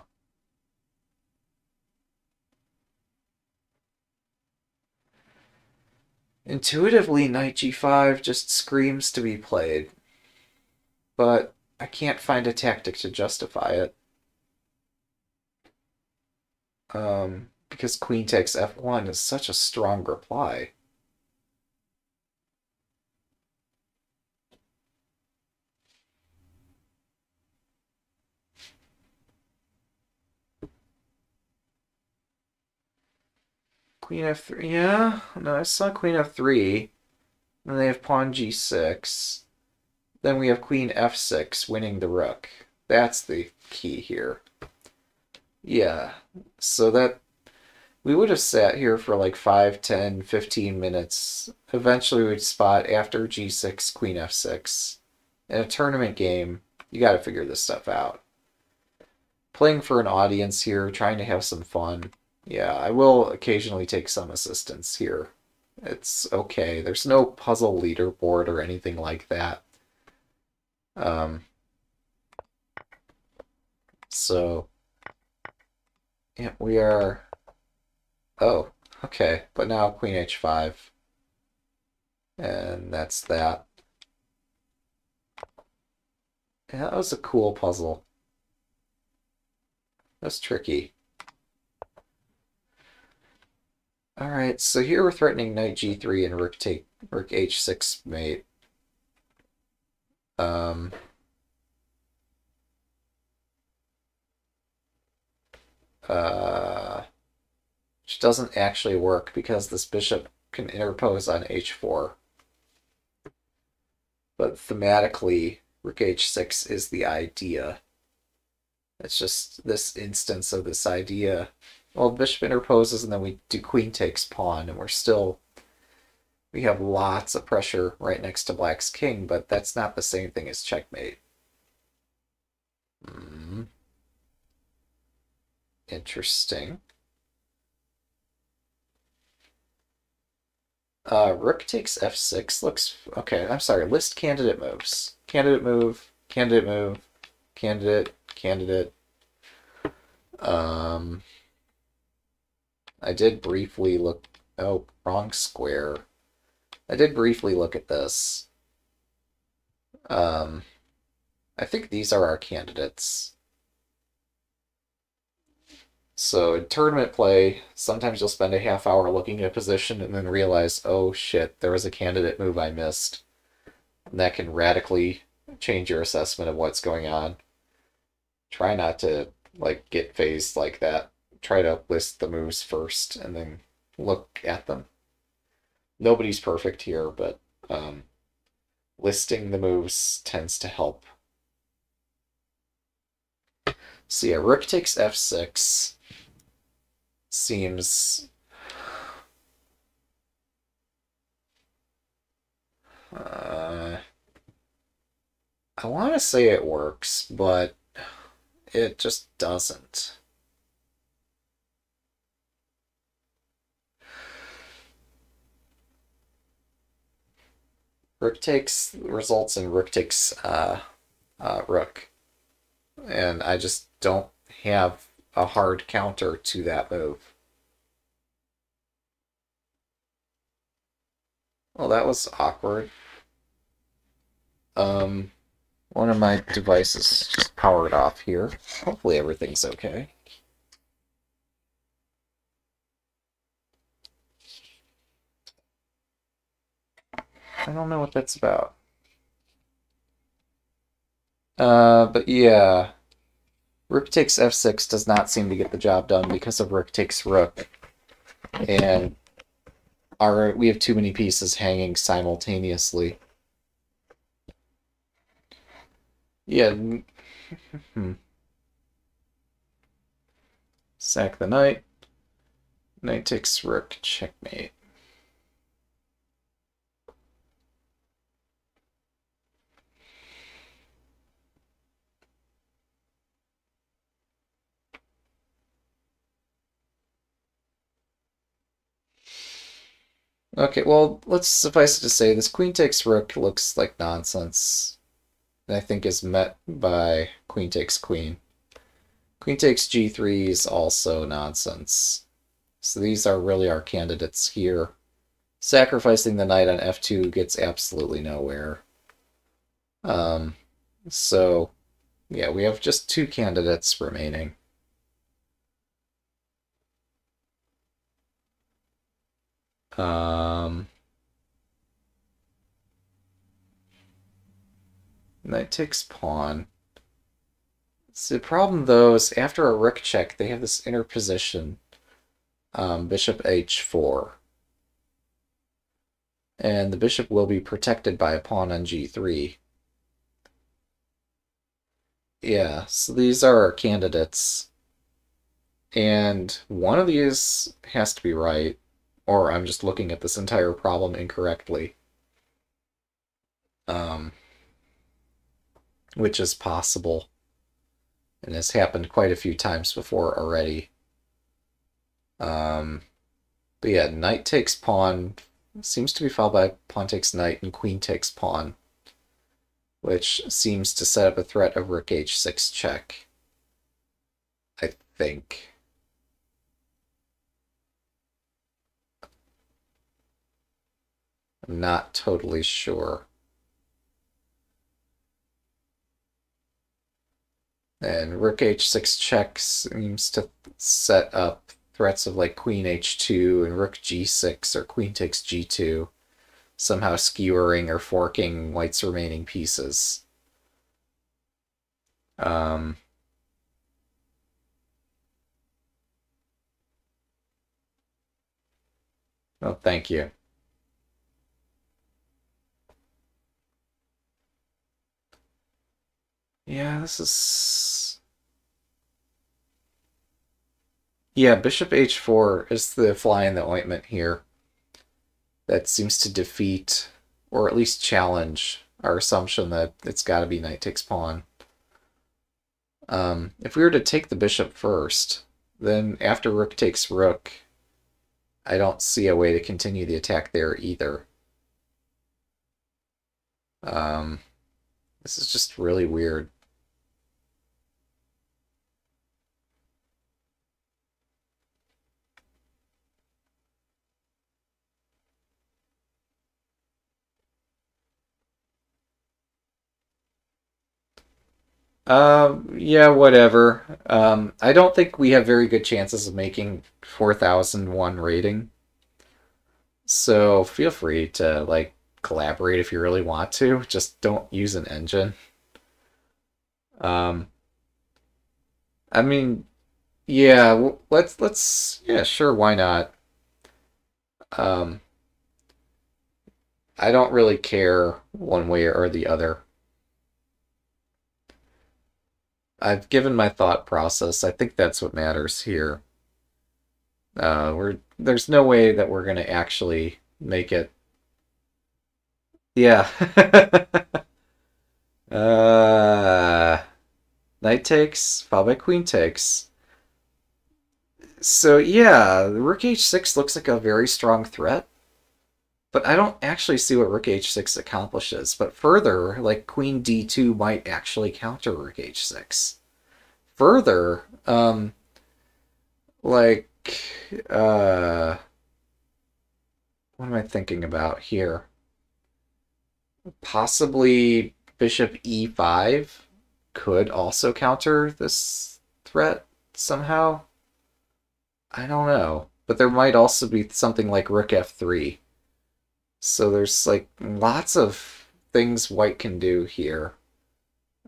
Intuitively, knight g5 just screams to be played. But I can't find a tactic to justify it. Um, because queen takes f1 is such a strong reply. Queen f3, yeah. No, I saw queen f3. Then they have pawn g6. Then we have queen f6, winning the rook. That's the key here. Yeah, so that we would have sat here for like 5, 10, 15 minutes. Eventually we'd spot after g6, queen f6. In a tournament game, you got to figure this stuff out. Playing for an audience here, trying to have some fun. Yeah, I will occasionally take some assistance here. It's okay. There's no puzzle leaderboard or anything like that. Um, so, yeah, we are... Oh, okay. But now queen h5. And that's that. Yeah, that was a cool puzzle. That's tricky. Alright, so here we're threatening knight g3 and rook take rook h6 mate. Um, uh, which doesn't actually work because this bishop can interpose on h4. But thematically, rook h6 is the idea. It's just this instance of this idea. Well, bishop interposes and then we do queen takes pawn and we're still we have lots of pressure right next to black's king, but that's not the same thing as checkmate. Mm. Interesting. Uh, rook takes f6 looks... Okay, I'm sorry. List candidate moves. Candidate move, candidate move, candidate, candidate. Um, I did briefly look... Oh, wrong square. I did briefly look at this. Um, I think these are our candidates. So in tournament play, sometimes you'll spend a half hour looking at a position and then realize, oh shit, there was a candidate move I missed. And that can radically change your assessment of what's going on. Try not to like get fazed like that. Try to list the moves first and then look at them nobody's perfect here, but um, listing the moves tends to help. So yeah, rook takes f6 seems... Uh, I want to say it works, but it just doesn't. Rook takes results in rook takes uh, uh, rook. And I just don't have a hard counter to that move. Well, that was awkward. Um, one of my devices just powered off here. Hopefully everything's okay. I don't know what that's about. Uh, but yeah. Rook takes f6 does not seem to get the job done because of rook takes rook. And our we have too many pieces hanging simultaneously. Yeah. Hmm. Sack the knight. Knight takes rook, checkmate. Okay, well, let's suffice it to say this queen takes rook looks like nonsense. And I think is met by queen takes queen. Queen takes g3 is also nonsense. So these are really our candidates here. Sacrificing the knight on f2 gets absolutely nowhere. Um, so, yeah, we have just two candidates remaining. Um, knight takes pawn. So the problem, though, is after a rook check, they have this interposition. Um, bishop h4. And the bishop will be protected by a pawn on g3. Yeah, so these are our candidates. And one of these has to be right, or I'm just looking at this entire problem incorrectly. Um, which is possible and has happened quite a few times before already. Um, but yeah, knight takes pawn seems to be followed by pawn takes knight and queen takes pawn, which seems to set up a threat of rook h6 check. I think. Not totally sure. And rook h6 check seems to set up threats of like queen h2 and rook g6 or queen takes g2, somehow skewering or forking white's remaining pieces. Um, oh, thank you. Yeah, this is... Yeah, bishop h4 is the fly in the ointment here. That seems to defeat, or at least challenge, our assumption that it's got to be knight takes pawn. Um, if we were to take the bishop first, then after rook takes rook, I don't see a way to continue the attack there either. Um, this is just really weird. Um, yeah, whatever. Um, I don't think we have very good chances of making 4001 rating. So feel free to, like, collaborate if you really want to. Just don't use an engine. Um, I mean, yeah, let's, let's, yeah, sure, why not? Um, I don't really care one way or the other. I've given my thought process. I think that's what matters here. Uh, we're there's no way that we're gonna actually make it. Yeah. uh, knight takes, followed by queen takes. So yeah, rook h6 looks like a very strong threat. But I don't actually see what rook h6 accomplishes. But further, like queen d2 might actually counter rook h6. Further, um, like, uh, what am I thinking about here? Possibly bishop e5 could also counter this threat somehow. I don't know. But there might also be something like rook f3 so there's like lots of things white can do here.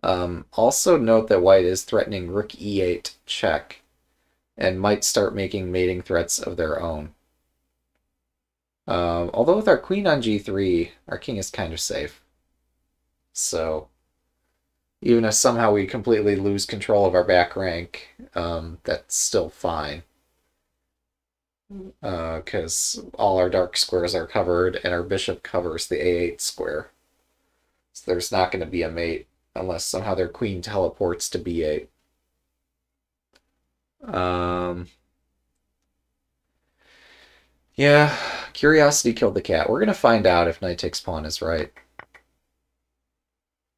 Um, also note that white is threatening rook e8 check and might start making mating threats of their own. Um, although with our queen on g3, our king is kind of safe. So even if somehow we completely lose control of our back rank, um, that's still fine because uh, all our dark squares are covered and our bishop covers the a8 square. So there's not going to be a mate unless somehow their queen teleports to b8. Um, yeah, curiosity killed the cat. We're going to find out if knight takes pawn is right.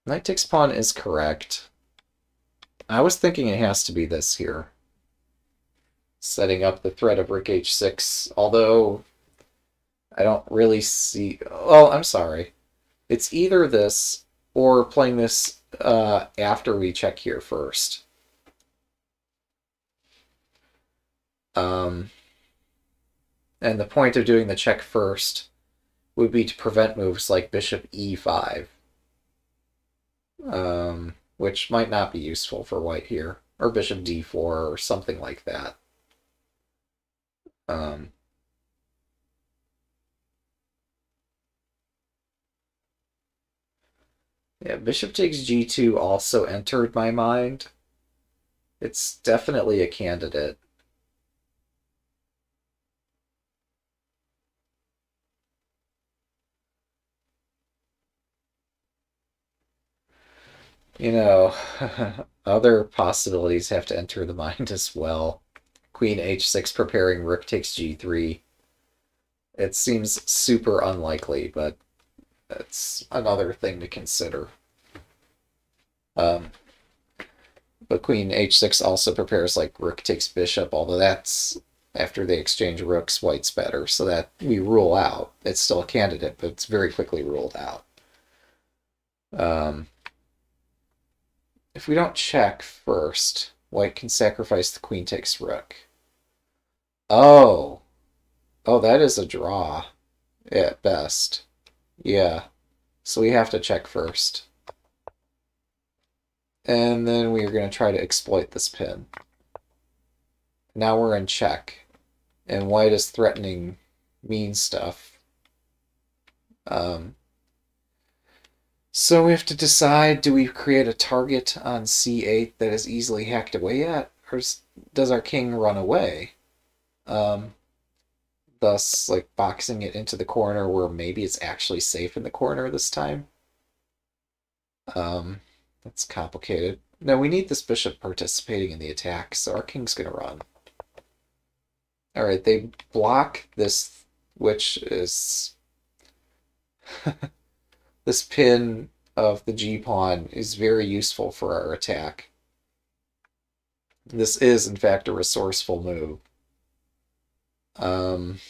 Knight takes pawn is correct. I was thinking it has to be this here setting up the threat of rook h6, although I don't really see... Oh, I'm sorry. It's either this or playing this uh, after we check here first. Um, and the point of doing the check first would be to prevent moves like bishop e5, um, which might not be useful for white here, or bishop d4 or something like that. Um, yeah, bishop takes g2 also entered my mind. It's definitely a candidate. you know, other possibilities have to enter the mind as well. Queen h6 preparing rook takes g3. It seems super unlikely, but it's another thing to consider. Um, but queen h6 also prepares like rook takes bishop, although that's after they exchange rooks, white's better, so that we rule out. It's still a candidate, but it's very quickly ruled out. Um, if we don't check first, white can sacrifice the queen takes rook. Oh. Oh, that is a draw at best. Yeah. So we have to check first. And then we are going to try to exploit this pin. Now we're in check. And white is threatening mean stuff. Um, so we have to decide, do we create a target on c8 that is easily hacked away at? Or does our king run away? Um, thus, like, boxing it into the corner where maybe it's actually safe in the corner this time. Um, that's complicated. No, we need this bishop participating in the attack, so our king's going to run. Alright, they block this, which is... this pin of the g-pawn is very useful for our attack. This is, in fact, a resourceful move. Um...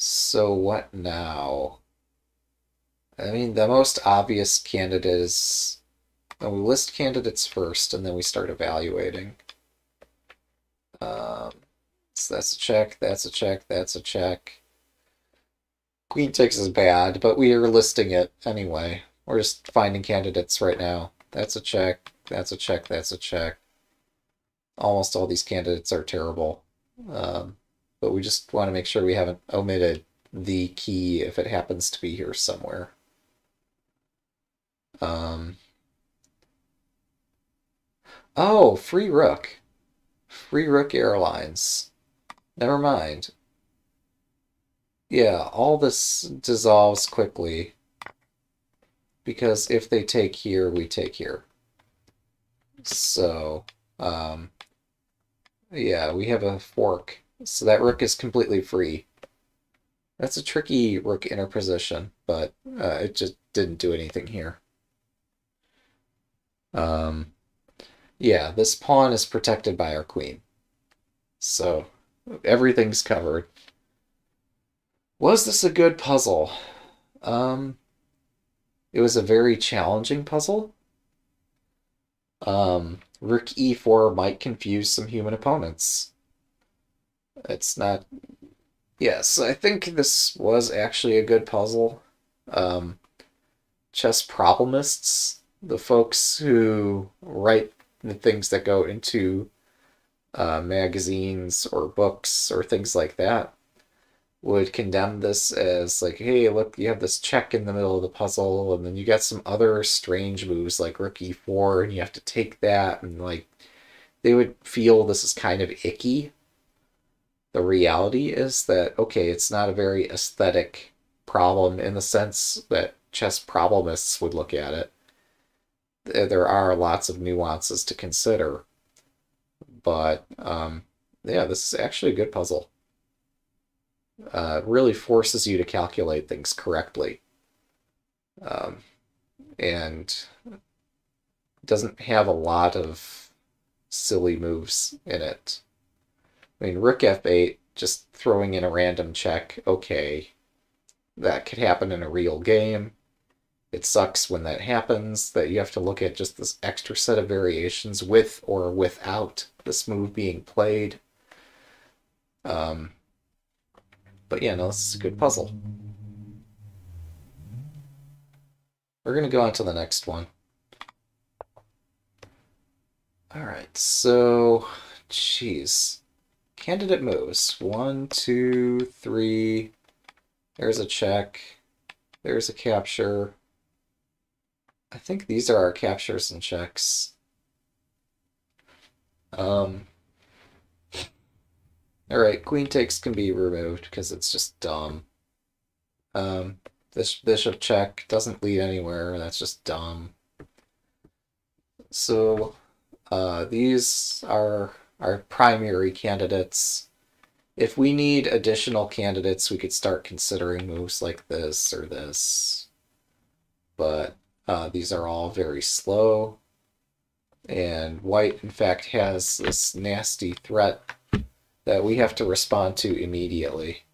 So what now? I mean, the most obvious candidate is... we list candidates first, and then we start evaluating. Um, so that's a check, that's a check, that's a check. Queen takes is bad, but we are listing it anyway. We're just finding candidates right now. That's a check, that's a check, that's a check. Almost all these candidates are terrible. Um, but we just want to make sure we haven't omitted the key if it happens to be here somewhere. Um, oh, free rook. Free rook airlines. Never mind. Yeah, all this dissolves quickly. Because if they take here, we take here. So, um, yeah, we have a fork. So that rook is completely free. That's a tricky rook interposition, but uh, it just didn't do anything here. Um, yeah, this pawn is protected by our queen. So everything's covered. Was this a good puzzle? Um, it was a very challenging puzzle. Um, Rook e4 might confuse some human opponents. It's not... Yes, I think this was actually a good puzzle. Um, chess problemists, the folks who write the things that go into uh, magazines or books or things like that, would condemn this as like, hey, look, you have this check in the middle of the puzzle, and then you got some other strange moves like rook e4, and you have to take that, and like, they would feel this is kind of icky. The reality is that, okay, it's not a very aesthetic problem in the sense that chess problemists would look at it. There are lots of nuances to consider. But, um, yeah, this is actually a good puzzle uh, really forces you to calculate things correctly. Um, and doesn't have a lot of silly moves in it. I mean, rook f8, just throwing in a random check, okay. That could happen in a real game. It sucks when that happens, that you have to look at just this extra set of variations with or without this move being played. Um, but yeah, no, this is a good puzzle. We're going to go on to the next one. Alright, so, jeez. Candidate moves. One, two, three. There's a check. There's a capture. I think these are our captures and checks. Um, Alright, queen takes can be removed because it's just dumb. Um, this bishop check doesn't lead anywhere. That's just dumb. So, uh, these are our primary candidates. If we need additional candidates, we could start considering moves like this or this. But uh, these are all very slow. And white, in fact, has this nasty threat that we have to respond to immediately,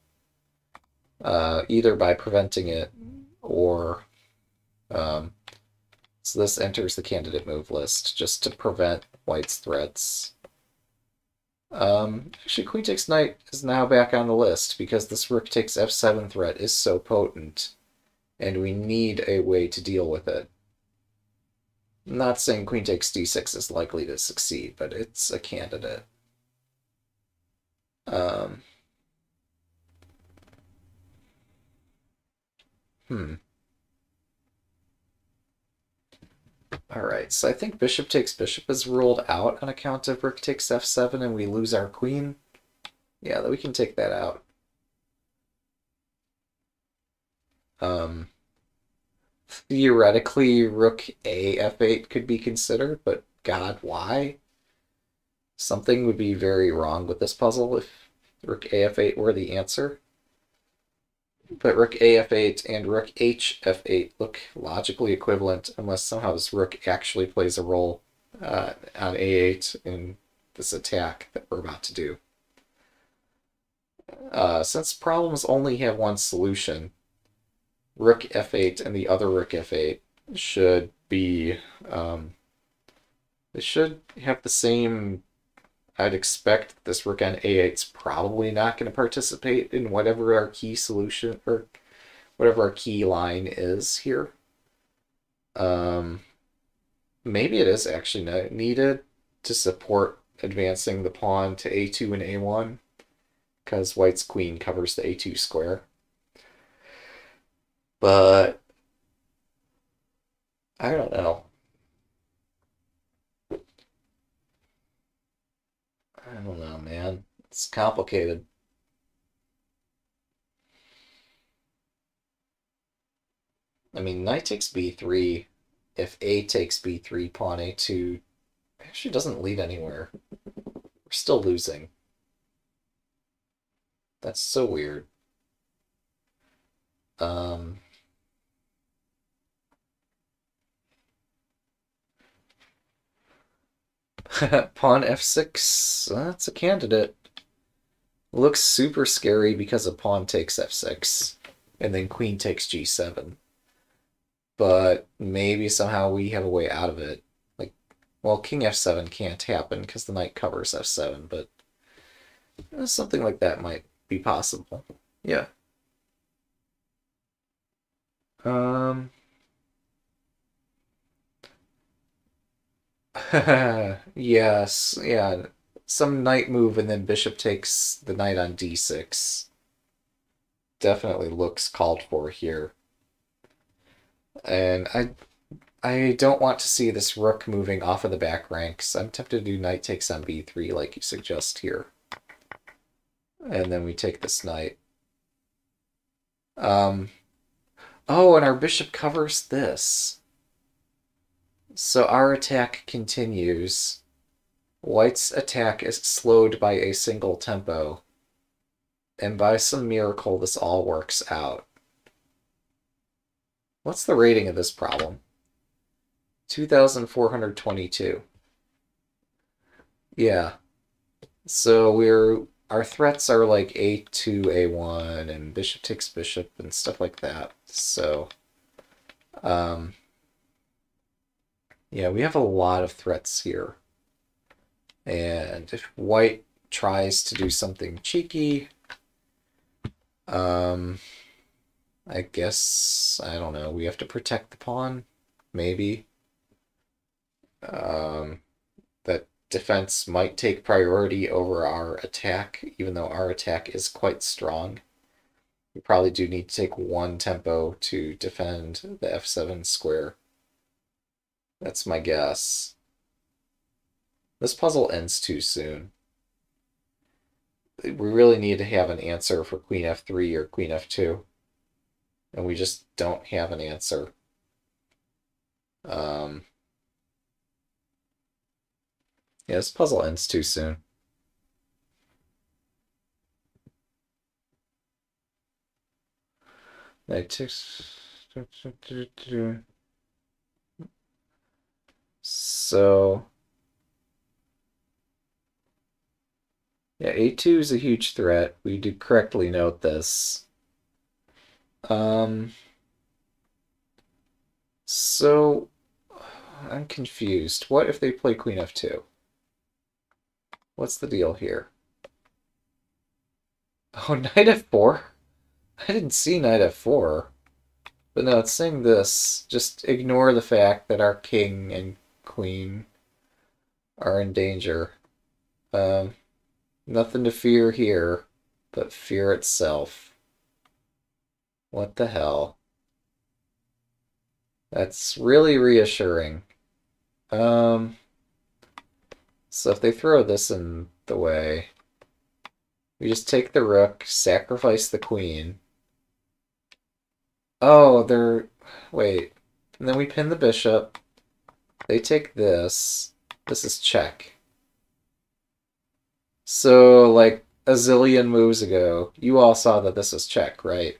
uh, either by preventing it or. Um, so this enters the candidate move list just to prevent white's threats. Um, actually, queen takes knight is now back on the list because this rook takes f7 threat is so potent, and we need a way to deal with it. I'm not saying queen takes d6 is likely to succeed, but it's a candidate. Um, hmm. Alright, so I think bishop takes bishop is ruled out on account of rook takes f7 and we lose our queen. Yeah, we can take that out. Um, theoretically, rook a f8 could be considered, but god, why? Something would be very wrong with this puzzle if rook a f8 were the answer. But rook a f8 and rook h f8 look logically equivalent unless somehow this rook actually plays a role uh, on a8 in this attack that we're about to do. Uh, since problems only have one solution, rook f8 and the other rook f8 should be um, they should have the same I'd expect this rook on a8's probably not going to participate in whatever our key solution or whatever our key line is here. Um, maybe it is actually needed to support advancing the pawn to a2 and a1 because white's queen covers the a2 square. But I don't know. I don't know, man. It's complicated. I mean, knight takes b3. If a takes b3, pawn a2 actually doesn't lead anywhere. We're still losing. That's so weird. Um... Pawn f6, that's a candidate. Looks super scary because a pawn takes f6, and then queen takes g7. But maybe somehow we have a way out of it. Like, well, king f7 can't happen because the knight covers f7, but something like that might be possible. Yeah. Um... yes, yeah. Some knight move and then bishop takes the knight on d6. Definitely looks called for here. And I I don't want to see this rook moving off of the back ranks. I'm tempted to do knight takes on b3 like you suggest here. And then we take this knight. Um, oh, and our bishop covers this. So our attack continues. White's attack is slowed by a single tempo. And by some miracle, this all works out. What's the rating of this problem? 2,422. Yeah. So we're our threats are like a2, a1, and bishop takes bishop and stuff like that. So um yeah, we have a lot of threats here. And if white tries to do something cheeky, um, I guess, I don't know, we have to protect the pawn, maybe. Um, that defense might take priority over our attack, even though our attack is quite strong. We probably do need to take one tempo to defend the f7 square. That's my guess. This puzzle ends too soon. We really need to have an answer for queen f3 or queen f2. And we just don't have an answer. Um, yeah, this puzzle ends too soon. Takes... So... Yeah, A2 is a huge threat. We do correctly note this. Um... So... I'm confused. What if they play queen f2? What's the deal here? Oh, knight f4? I didn't see knight f4. But no, it's saying this. Just ignore the fact that our king and queen are in danger. Um, nothing to fear here, but fear itself. What the hell? That's really reassuring. Um, so if they throw this in the way, we just take the rook, sacrifice the queen. Oh, they're... Wait. And then we pin the bishop. They take this. This is check. So, like, a zillion moves ago, you all saw that this is check, right?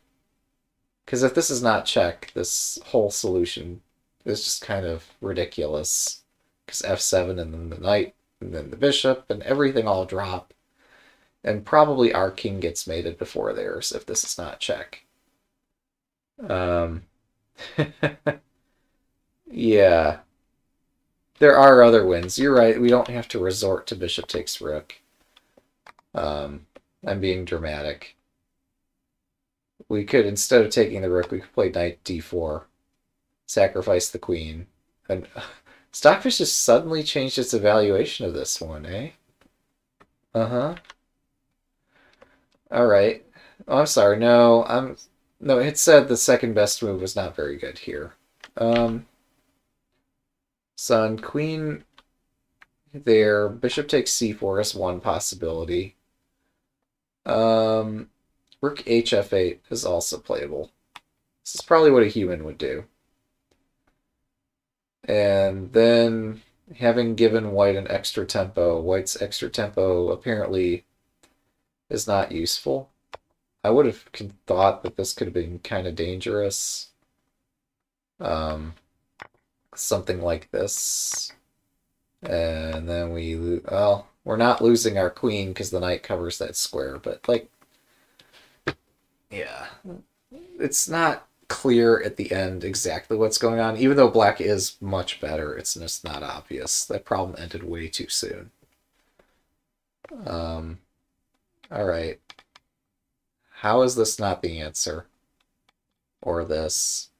Because if this is not check, this whole solution is just kind of ridiculous. Because f7 and then the knight and then the bishop and everything all drop. And probably our king gets mated before theirs if this is not check. Um, yeah. There are other wins. You're right. We don't have to resort to bishop takes rook. Um, I'm being dramatic. We could, instead of taking the rook, we could play knight d4, sacrifice the queen. And Stockfish just suddenly changed its evaluation of this one, eh? Uh-huh. All right. Oh, I'm sorry. No, I'm no. It said the second best move was not very good here. Um. Son, queen. There, bishop takes c4 is one possibility. Um, rook hf8 is also playable. This is probably what a human would do. And then, having given white an extra tempo, white's extra tempo apparently is not useful. I would have thought that this could have been kind of dangerous. Um, something like this. And then we, well, we're not losing our queen because the knight covers that square, but like, yeah, it's not clear at the end exactly what's going on. Even though black is much better, it's just not obvious. That problem ended way too soon. Um, all right. How is this not the answer? Or this?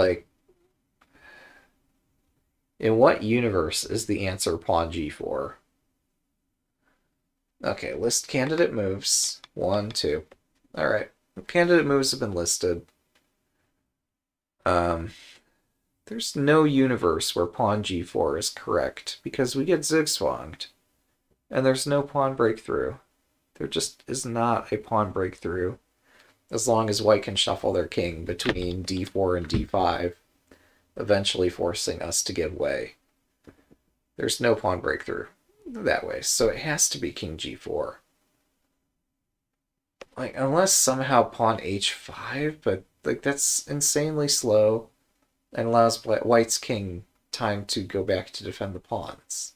Like, in what universe is the answer pawn g4? Okay, list candidate moves. One, two. Alright. Candidate moves have been listed. Um, there's no universe where pawn g4 is correct, because we get zugzwanged. And there's no pawn breakthrough. There just is not a pawn breakthrough as long as white can shuffle their king between d4 and d5, eventually forcing us to give way. There's no pawn breakthrough that way, so it has to be king g4. Like, unless somehow pawn h5, but like that's insanely slow and allows white's king time to go back to defend the pawns.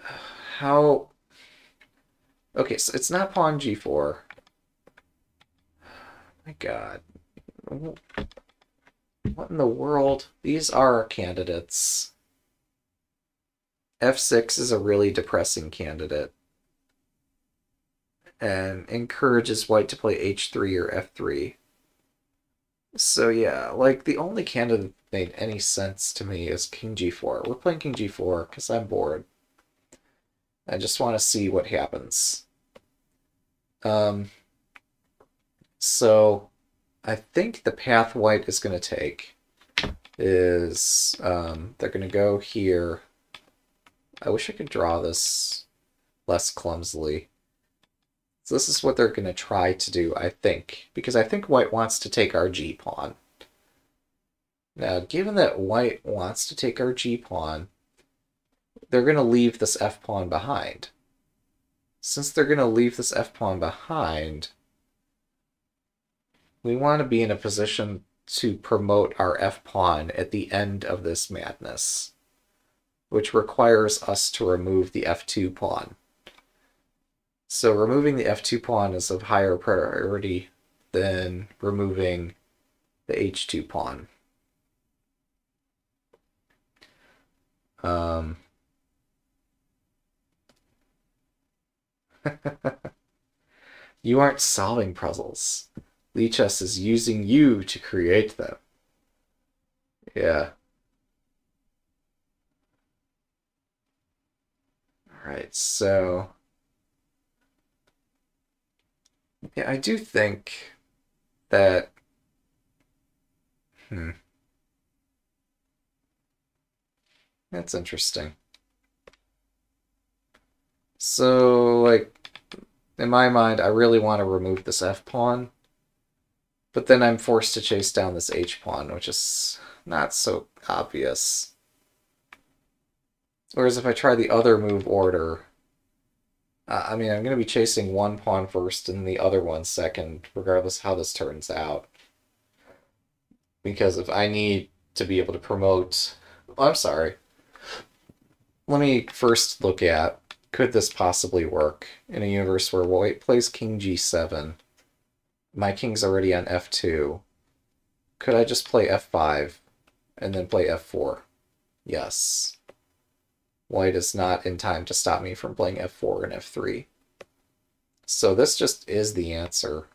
How... Okay, so it's not pawn g4. My god. What in the world? These are our candidates. F6 is a really depressing candidate. And encourages white to play H3 or F3. So yeah, like the only candidate that made any sense to me is King G4. We're playing King G4 because I'm bored. I just want to see what happens. Um, so I think the path white is going to take is um, they're going to go here. I wish I could draw this less clumsily. So this is what they're going to try to do, I think, because I think white wants to take our g-pawn. Now, given that white wants to take our g-pawn, they're going to leave this f-pawn behind. Since they're going to leave this f-pawn behind, we want to be in a position to promote our f-pawn at the end of this madness, which requires us to remove the f2 pawn. So removing the f2 pawn is of higher priority than removing the h2 pawn. Um, you aren't solving puzzles. Lichess is using you to create them. Yeah. Alright, so... Yeah, I do think that. Hmm. That's interesting. So, like, in my mind, I really want to remove this f pawn. But then I'm forced to chase down this h pawn, which is not so obvious. Whereas if I try the other move order, uh, I mean, I'm going to be chasing one pawn first and the other one second, regardless how this turns out. Because if I need to be able to promote... I'm sorry. Let me first look at, could this possibly work in a universe where white plays king g7, my king's already on f2, could I just play f5 and then play f4? Yes. White is not in time to stop me from playing f4 and f3. So this just is the answer.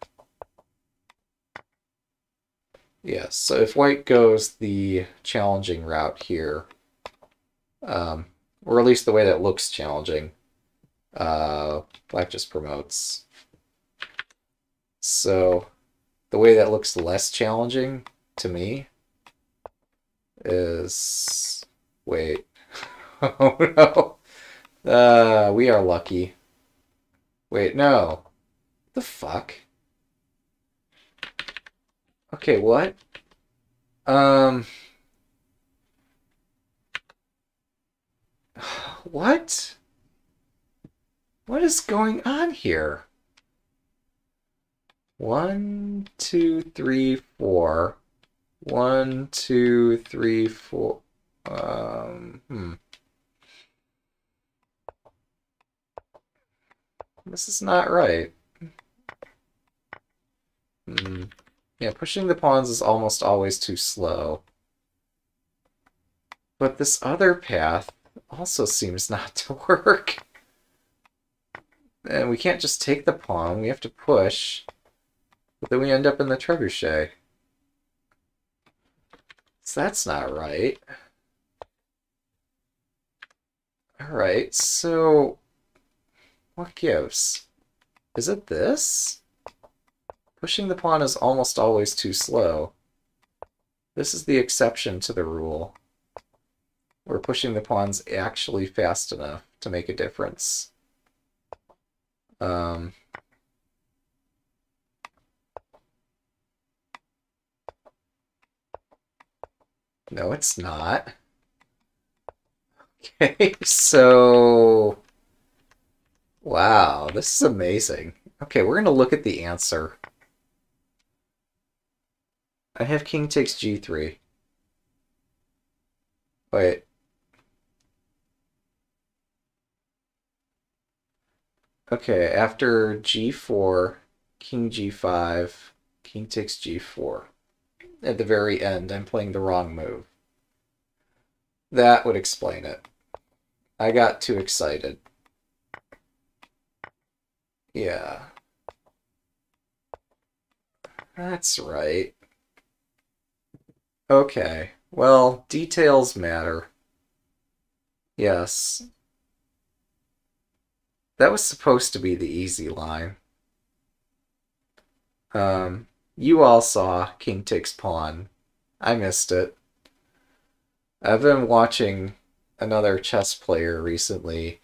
Yes, so if white goes the challenging route here, um, or at least the way that looks challenging, uh, black just promotes. So the way that looks less challenging to me is... Wait. oh no. Uh, we are lucky. Wait, no. The fuck? Okay, what? Um... What? What is going on here? One, two, three, four. One, two, three, four. Um, hmm. This is not right. Hmm. Yeah, pushing the pawns is almost always too slow. But this other path also seems not to work. And we can't just take the pawn, we have to push. Then we end up in the trebuchet. So that's not right. Alright, so what gives? Is it this? Pushing the pawn is almost always too slow. This is the exception to the rule, where pushing the pawn's actually fast enough to make a difference. Um, no, it's not. Okay, so Wow, this is amazing. Okay, we're going to look at the answer. I have king takes g3. Wait. Okay, after g4, king g5, king takes g4. At the very end, I'm playing the wrong move. That would explain it. I got too excited. Yeah. That's right. Okay. Well, details matter. Yes. That was supposed to be the easy line. Um, you all saw King takes pawn. I missed it. I've been watching another chess player recently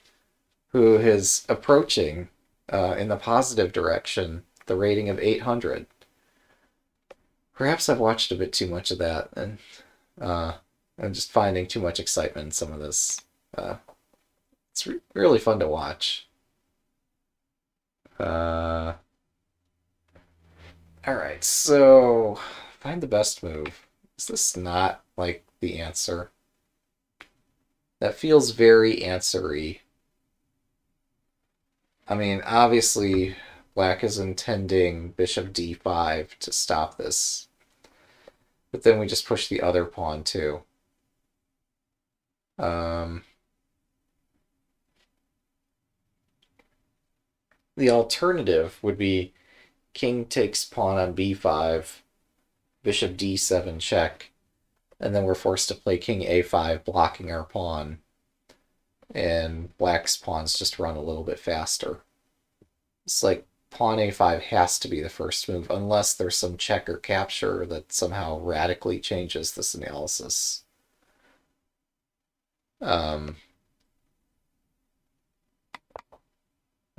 who is approaching uh, in the positive direction the rating of 800. Perhaps I've watched a bit too much of that, and uh, I'm just finding too much excitement in some of this. Uh, it's re really fun to watch. Uh, Alright, so find the best move. Is this not like the answer? That feels very answery. I mean, obviously, black is intending bishop d5 to stop this. But then we just push the other pawn too. Um, the alternative would be king takes pawn on b5, bishop d7 check, and then we're forced to play king a5, blocking our pawn. And black's pawns just run a little bit faster. It's like pawn a5 has to be the first move, unless there's some check or capture that somehow radically changes this analysis. Um,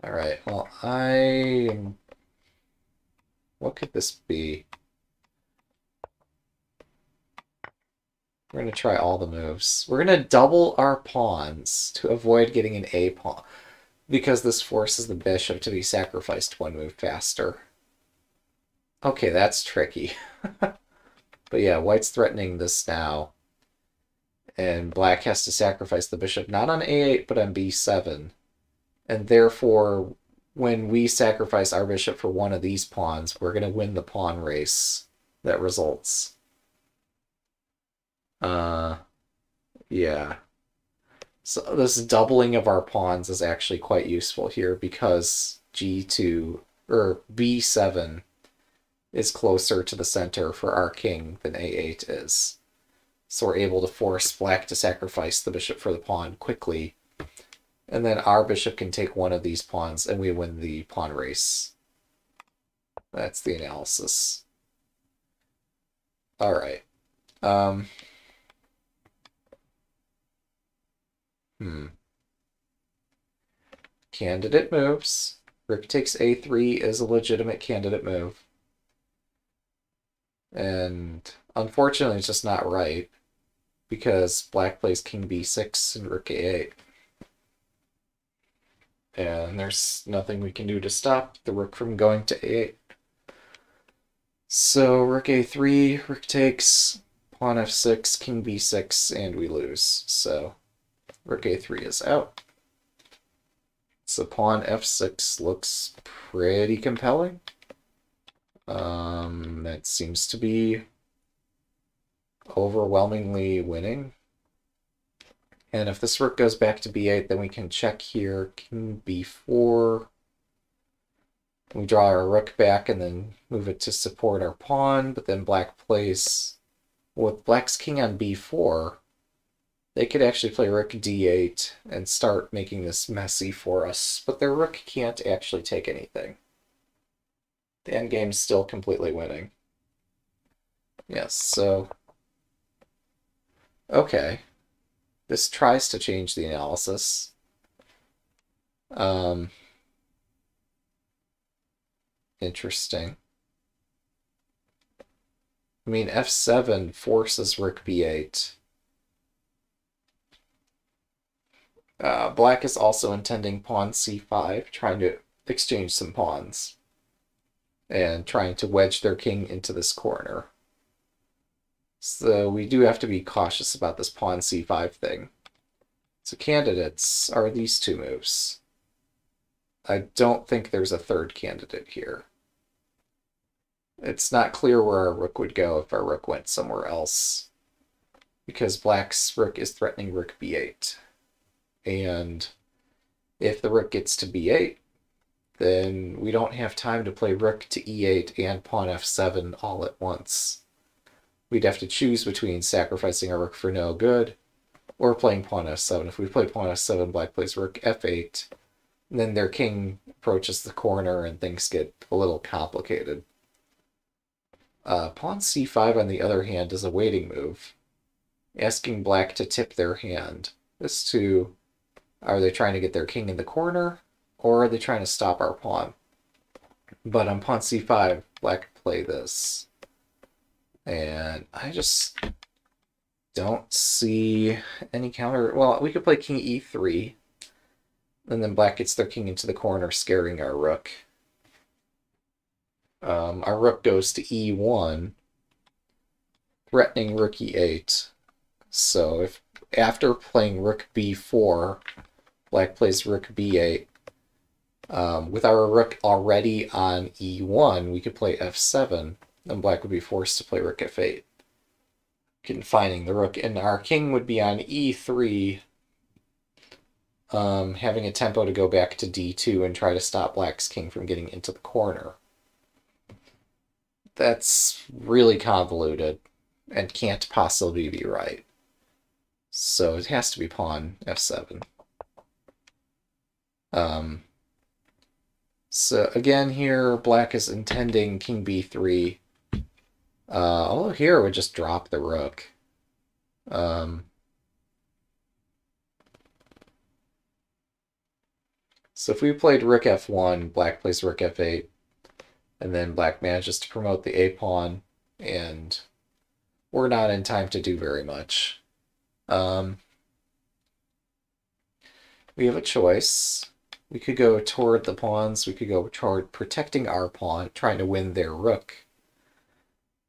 all right, well, I... What could this be? We're going to try all the moves. We're going to double our pawns to avoid getting an A pawn, because this forces the bishop to be sacrificed one move faster. Okay, that's tricky. but yeah, white's threatening this now. And black has to sacrifice the bishop not on a8, but on b7. And therefore, when we sacrifice our bishop for one of these pawns, we're going to win the pawn race that results. Uh, yeah. So this doubling of our pawns is actually quite useful here because g2 or b7 is closer to the center for our king than a8 is. So we're able to force black to sacrifice the bishop for the pawn quickly. And then our bishop can take one of these pawns and we win the pawn race. That's the analysis. All right. Um, Hmm. Candidate moves. Rook takes a3 is a legitimate candidate move. And unfortunately, it's just not right because black plays king b6 and rook a8. And there's nothing we can do to stop the rook from going to a8. So rook a3, rook takes, pawn f6, king b6, and we lose. So Rook a3 is out. So pawn f6 looks pretty compelling. Um, that seems to be overwhelmingly winning. And if this rook goes back to b8, then we can check here, king b4. We draw our rook back and then move it to support our pawn, but then black plays with black's king on b4 they could actually play rook d8 and start making this messy for us, but their rook can't actually take anything. The endgame's still completely winning. Yes, so... Okay. This tries to change the analysis. Um, interesting. I mean, f7 forces rook b8. Uh, black is also intending pawn c5, trying to exchange some pawns. And trying to wedge their king into this corner. So we do have to be cautious about this pawn c5 thing. So candidates are these two moves. I don't think there's a third candidate here. It's not clear where our rook would go if our rook went somewhere else. Because black's rook is threatening rook b8. And if the rook gets to b8, then we don't have time to play rook to e8 and pawn f7 all at once. We'd have to choose between sacrificing our rook for no good or playing pawn f7. If we play pawn f7, black plays rook f8, then their king approaches the corner and things get a little complicated. Uh, pawn c5, on the other hand, is a waiting move. asking black to tip their hand. This to, are they trying to get their king in the corner, or are they trying to stop our pawn? But on pawn c5, black play this. And I just don't see any counter. Well, we could play king e3, and then black gets their king into the corner, scaring our rook. Um, our rook goes to e1, threatening rook e8. So if after playing rook b4, black plays rook b8, um, with our rook already on e1, we could play f7, and black would be forced to play rook f8, confining the rook. And our king would be on e3, um, having a tempo to go back to d2 and try to stop black's king from getting into the corner. That's really convoluted and can't possibly be right. So it has to be pawn f7. Um, so again here, black is intending king b3. Uh, although here would just drop the rook. Um, so if we played rook f1, black plays rook f8, and then black manages to promote the a pawn, and we're not in time to do very much. Um, we have a choice. We could go toward the pawns. We could go toward protecting our pawn, trying to win their rook.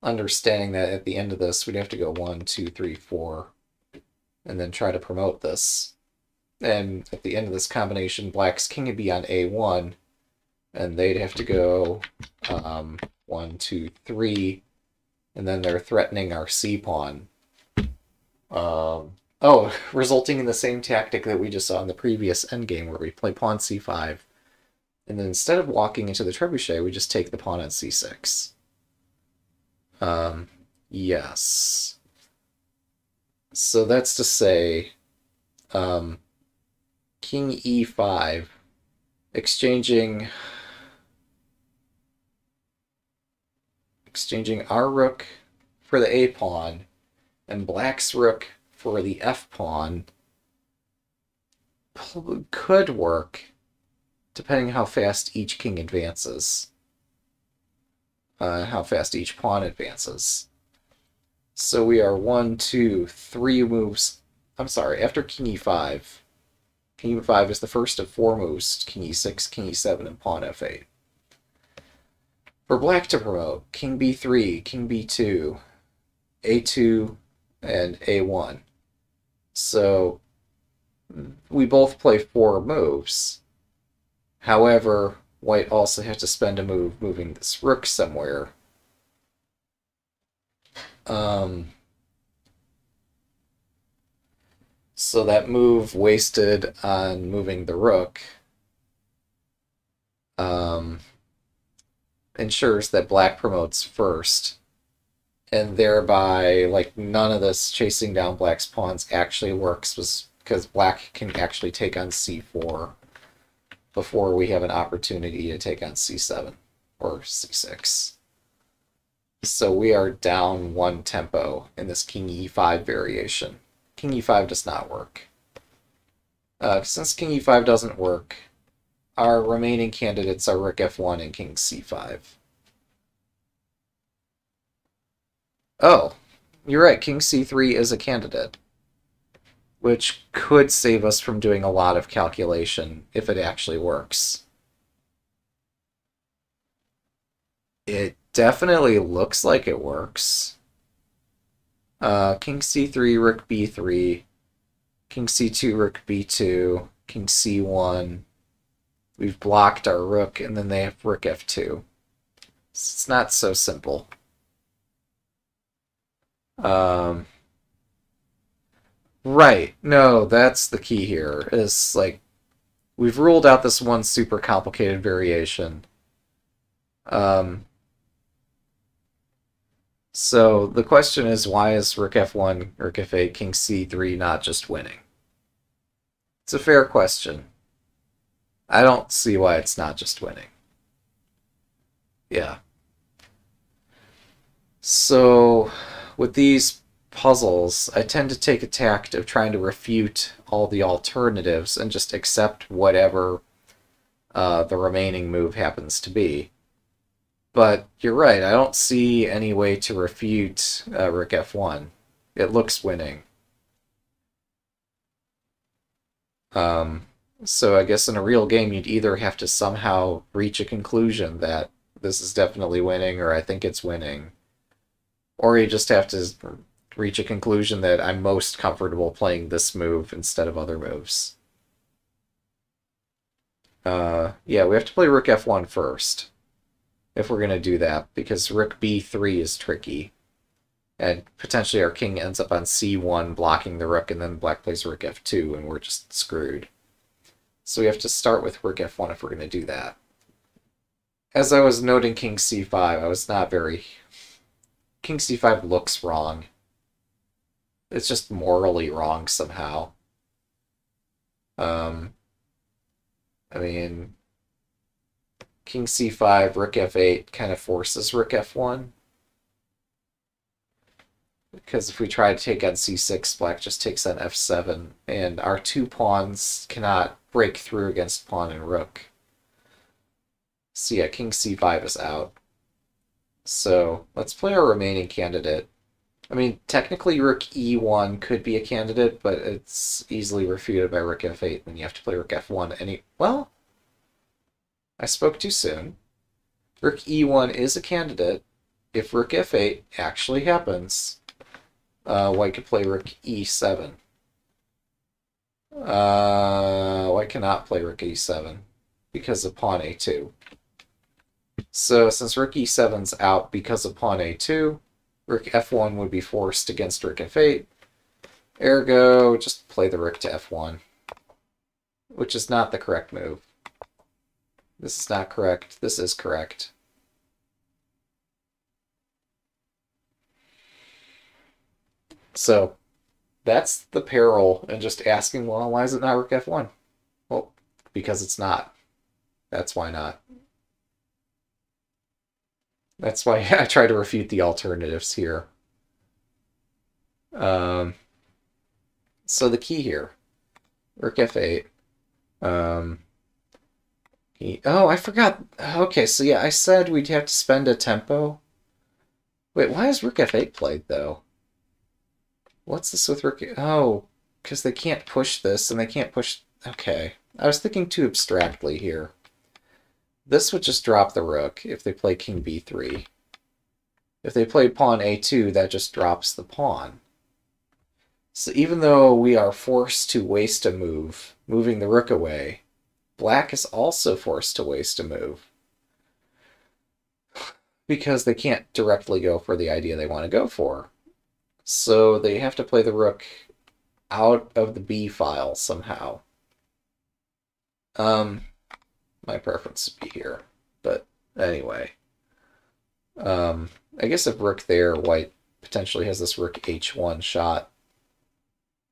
Understanding that at the end of this, we'd have to go one, two, three, four, and then try to promote this. And at the end of this combination, black's king would be on a1, and they'd have to go um, one, two, three, and then they're threatening our c pawn. Um, Oh, resulting in the same tactic that we just saw in the previous endgame where we play pawn c5. And then instead of walking into the trebuchet, we just take the pawn on c6. Um, yes. So that's to say, um, king e5, exchanging exchanging our rook for the a pawn, and black's rook for the f-pawn could work, depending how fast each king advances. Uh, how fast each pawn advances. So we are one, two, three moves. I'm sorry, after king e5, king e5 is the first of four moves, king e6, king e7, and pawn f8. For black to promote, king b3, king b2, a2, and a1. So we both play four moves. However, white also has to spend a move moving this rook somewhere. Um, so that move wasted on moving the rook um, ensures that black promotes first and thereby like none of this chasing down black's pawns actually works was because black can actually take on c4 before we have an opportunity to take on c7 or c6 so we are down one tempo in this king e5 variation. King e5 does not work. Uh, since king e5 doesn't work our remaining candidates are rook f1 and king c5 Oh, you're right. King c3 is a candidate, which could save us from doing a lot of calculation if it actually works. It definitely looks like it works. Uh, king c3, rook b3, king c2, rook b2, king c1. We've blocked our rook, and then they have rook f2. It's not so simple. Um, right. No, that's the key here. Is like we've ruled out this one super complicated variation. Um, so the question is, why is Rook F1, Rook F8, King C3 not just winning? It's a fair question. I don't see why it's not just winning. Yeah. So with these puzzles, I tend to take a tact of trying to refute all the alternatives and just accept whatever uh, the remaining move happens to be. But you're right, I don't see any way to refute uh, Rook F1. It looks winning. Um, so I guess in a real game, you'd either have to somehow reach a conclusion that this is definitely winning, or I think it's winning, or you just have to reach a conclusion that I'm most comfortable playing this move instead of other moves. Uh, yeah, we have to play Rook F1 first, if we're going to do that, because Rook B3 is tricky. And potentially our king ends up on C1 blocking the rook, and then black plays Rook F2, and we're just screwed. So we have to start with Rook F1 if we're going to do that. As I was noting King C5, I was not very... King C5 looks wrong. It's just morally wrong somehow. Um, I mean, King C5, Rook F8 kind of forces Rook F1. Because if we try to take on C6, black just takes on F7, and our two pawns cannot break through against pawn and rook. So yeah, King C5 is out. So let's play our remaining candidate. I mean, technically Rook E1 could be a candidate, but it's easily refuted by Rook F8, and you have to play Rook F1 any... Well, I spoke too soon. Rook E1 is a candidate if Rook F8 actually happens uh, white could play rook e7. Uh, white cannot play rook e7 because of pawn a2. So since rook e7's out because of pawn a2, rook f1 would be forced against rook f8. Ergo, just play the rook to f1, which is not the correct move. This is not correct. This is correct. So that's the peril and just asking, well, why is it not rook f1? Well, because it's not. That's why not. That's why I try to refute the alternatives here. Um, so the key here, rook f8. Um, he, oh, I forgot. Okay, so yeah, I said we'd have to spend a tempo. Wait, why is rook f8 played, though? What's this with rook? Oh, because they can't push this, and they can't push... Okay. I was thinking too abstractly here. This would just drop the rook if they play king b3. If they play pawn a2, that just drops the pawn. So even though we are forced to waste a move, moving the rook away, black is also forced to waste a move. Because they can't directly go for the idea they want to go for. So they have to play the rook out of the B file somehow. Um, my preference would be here, but anyway. Um, I guess if rook there, white potentially has this rook h1 shot.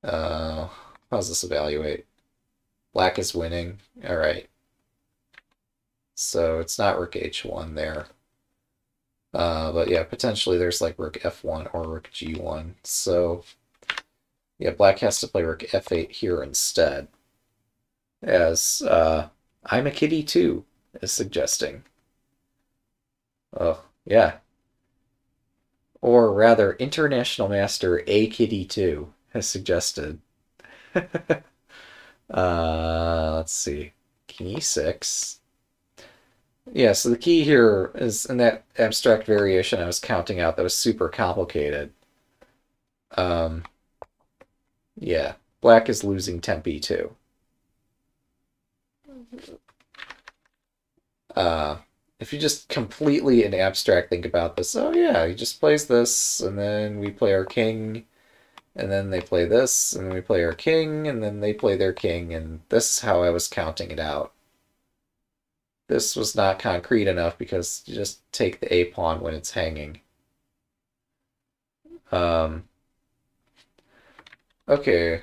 Uh, how's this evaluate? Black is winning. All right. So it's not rook h1 there. Uh, but yeah, potentially there's like rook f1 or rook g1. So yeah, black has to play rook f8 here instead. As uh, I'm a kitty too is suggesting. Oh, yeah. Or rather, International Master A Kitty 2 has suggested. uh, let's see. King e6. Yeah, so the key here is in that abstract variation I was counting out that was super complicated. Um, yeah, black is losing tempi too. Uh, if you just completely in abstract think about this, oh yeah, he just plays this, and then we play our king, and then they play this, and then we play our king, and then they play their king, and this is how I was counting it out. This was not concrete enough because you just take the A pawn when it's hanging. Um, okay.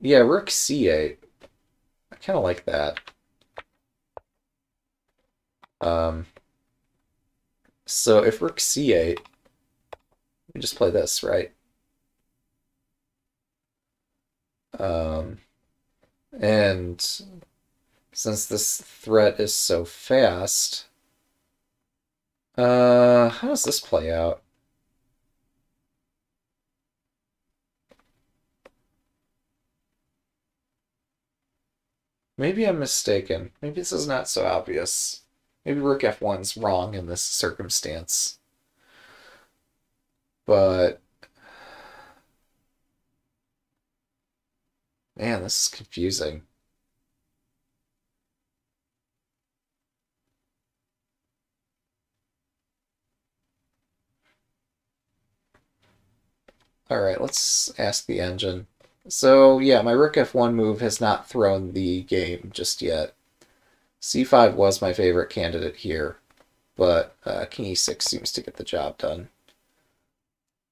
Yeah, rook c8. I kind of like that. Um, so if rook c8, we just play this, right? Um, and since this threat is so fast, uh, how does this play out? Maybe I'm mistaken. Maybe this is not so obvious. Maybe rook f1's wrong in this circumstance. But... Man, this is confusing. Alright, let's ask the engine. So, yeah, my rook f1 move has not thrown the game just yet. C5 was my favorite candidate here, but uh, king e6 seems to get the job done.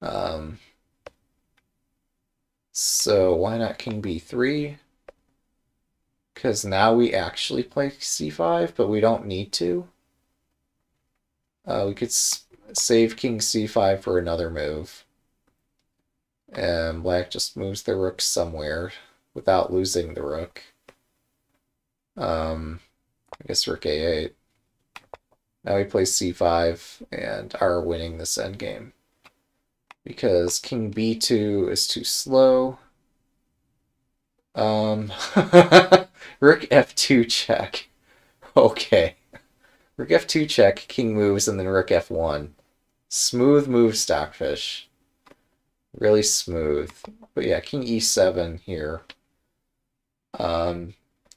Um, so why not king b3? Because now we actually play c5, but we don't need to. Uh, we could save king c5 for another move. And black just moves the rook somewhere without losing the rook. Um, I guess rook a8. Now we play c5 and are winning this endgame. Because king b2 is too slow. Um, rook f2 check. Okay. Rook f2 check, king moves, and then rook f1. Smooth move, Stockfish. Really smooth. But yeah, king e7 here. Um,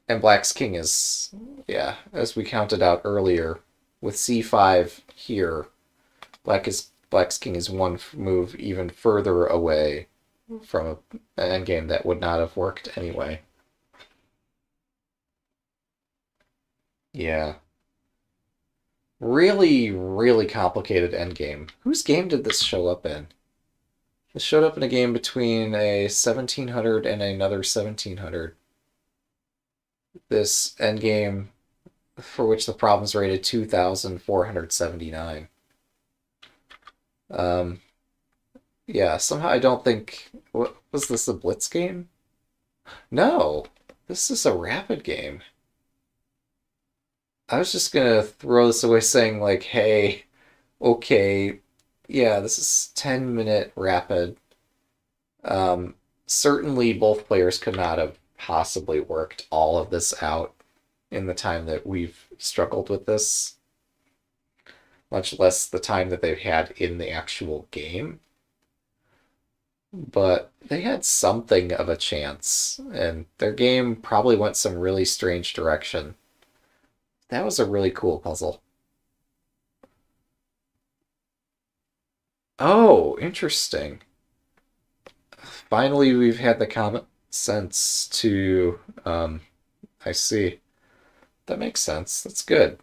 and black's king is, yeah, as we counted out earlier, with c5 here, black is black's king is one move even further away from an endgame that would not have worked anyway. Yeah. Really, really complicated endgame. Whose game did this show up in? This showed up in a game between a 1700 and another 1700. This endgame for which the problem's rated 2,479. Um, yeah, somehow I don't think... What, was this a blitz game? No, this is a rapid game. I was just gonna throw this away saying like, hey, okay, yeah, this is 10 minute rapid. Um, certainly both players could not have possibly worked all of this out in the time that we've struggled with this, much less the time that they've had in the actual game. But they had something of a chance, and their game probably went some really strange direction. That was a really cool puzzle. Oh, interesting. Finally, we've had the common sense to, um, I see. That makes sense. That's good.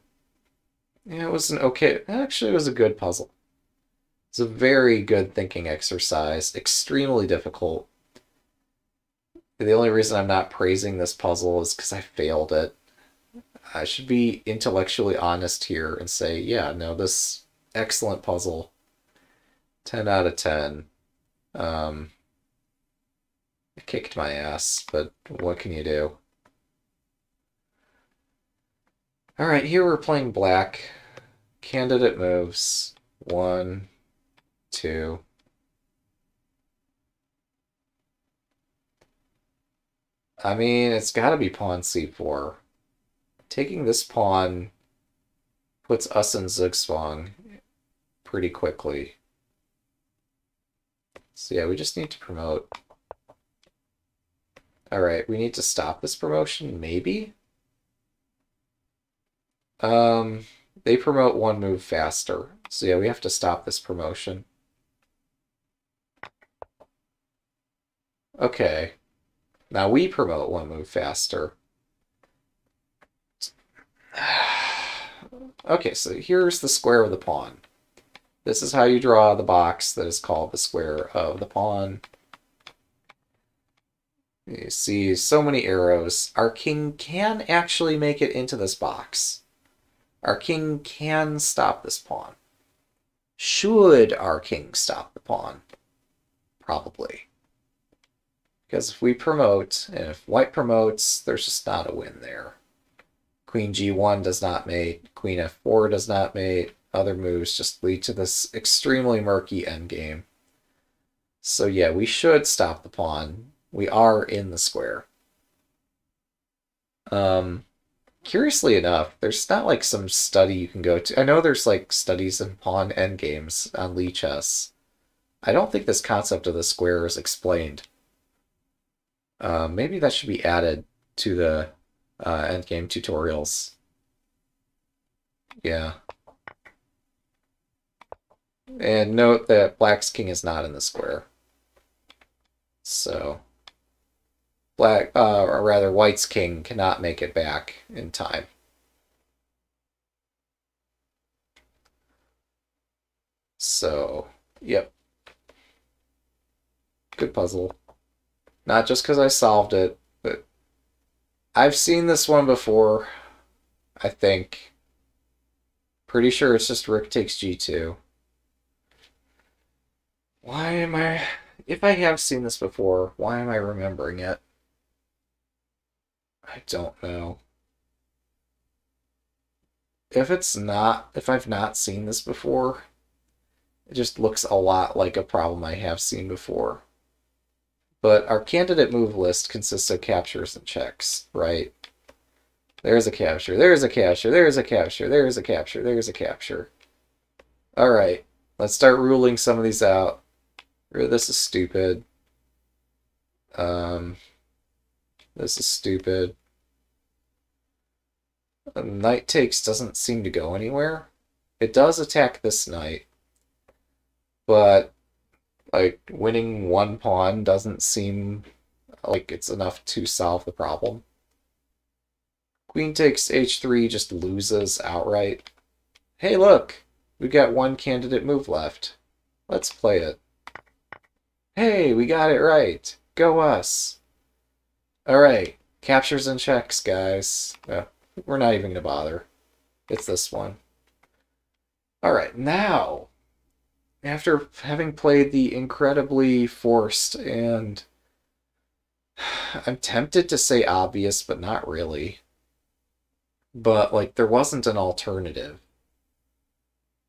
Yeah, it was an okay, actually it was a good puzzle. It's a very good thinking exercise, extremely difficult. The only reason I'm not praising this puzzle is because I failed it. I should be intellectually honest here and say, yeah, no, this excellent puzzle 10 out of 10. Um, it kicked my ass, but what can you do? Alright, here we're playing black. Candidate moves. One, two. I mean, it's got to be pawn c4. Taking this pawn puts us in Zugzwang pretty quickly. So yeah, we just need to promote. Alright, we need to stop this promotion, maybe? Um, they promote one move faster. So yeah, we have to stop this promotion. Okay. Now we promote one move faster. okay, so here's the square of the pawn. This is how you draw the box that is called the square of the pawn. You see so many arrows. Our king can actually make it into this box. Our king can stop this pawn. Should our king stop the pawn? Probably. Because if we promote, and if white promotes, there's just not a win there. Queen g1 does not mate, queen f4 does not mate, other moves just lead to this extremely murky endgame. So yeah, we should stop the pawn. We are in the square. Um, curiously enough, there's not like some study you can go to. I know there's like studies in pawn endgames on Lichess. I don't think this concept of the square is explained. Uh, maybe that should be added to the uh, endgame tutorials. Yeah. And note that Black's king is not in the square. So, Black, uh, or rather, White's king cannot make it back in time. So, yep. Good puzzle. Not just because I solved it, but I've seen this one before, I think. Pretty sure it's just rook takes g2. Why am I... If I have seen this before, why am I remembering it? I don't know. If it's not, if I've not seen this before, it just looks a lot like a problem I have seen before. But our candidate move list consists of captures and checks, right? There's a capture, there's a capture, there's a capture, there's a capture, there's a capture. All right, let's start ruling some of these out. This is stupid. Um, this is stupid. Uh, knight takes doesn't seem to go anywhere. It does attack this knight, but like winning one pawn doesn't seem like it's enough to solve the problem. Queen takes h3 just loses outright. Hey look, we got one candidate move left. Let's play it. Hey, we got it right. Go us. Alright, captures and checks, guys. we're not even to bother. It's this one. Alright, now, after having played the incredibly forced and I'm tempted to say obvious, but not really. But, like, there wasn't an alternative.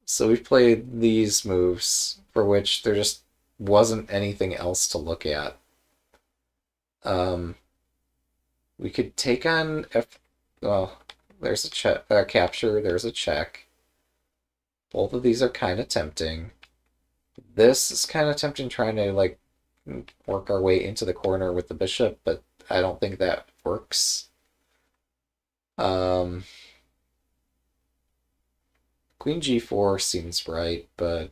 So we've played these moves for which there just wasn't anything else to look at. Um, we could take on F. Well, there's a check, uh, capture. There's a check. Both of these are kind of tempting. This is kind of tempting, trying to like work our way into the corner with the bishop, but I don't think that works. Um, Queen g4 seems right, but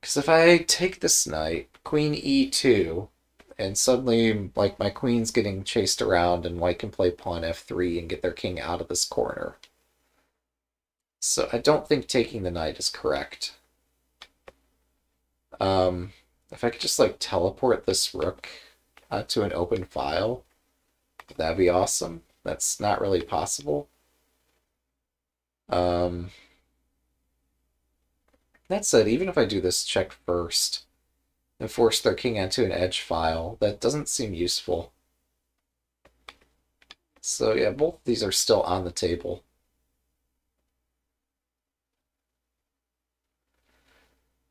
because if I take this knight, queen e2, and suddenly, like, my queen's getting chased around and white can play pawn f3 and get their king out of this corner. So I don't think taking the knight is correct. Um, if I could just, like, teleport this rook uh, to an open file, that'd be awesome. That's not really possible. Um, that said, even if I do this check first and force their king onto an edge file, that doesn't seem useful. So yeah, both these are still on the table.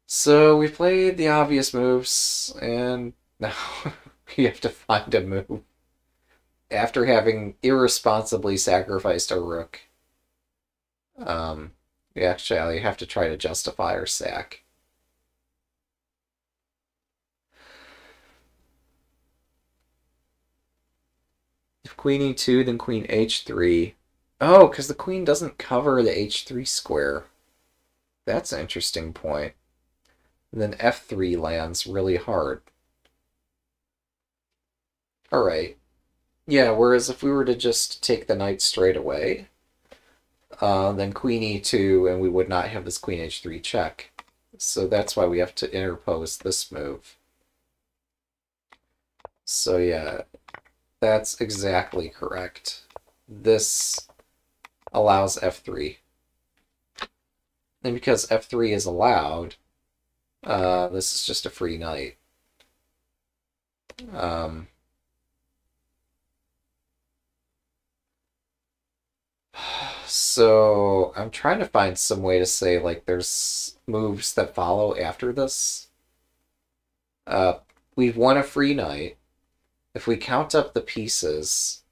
So we played the obvious moves, and now we have to find a move. After having irresponsibly sacrificed a rook. Um, we actually have to try to justify our sack. If queen e2, then queen h3. Oh, because the queen doesn't cover the h3 square. That's an interesting point. And then f3 lands really hard. Alright. Yeah, whereas if we were to just take the knight straight away, uh, then queen e2, and we would not have this queen h3 check. So that's why we have to interpose this move. So yeah, that's exactly correct. This allows f3. And because f3 is allowed, uh, this is just a free knight. Um, so I'm trying to find some way to say like there's moves that follow after this. Uh, we've won a free knight. If we count up the pieces,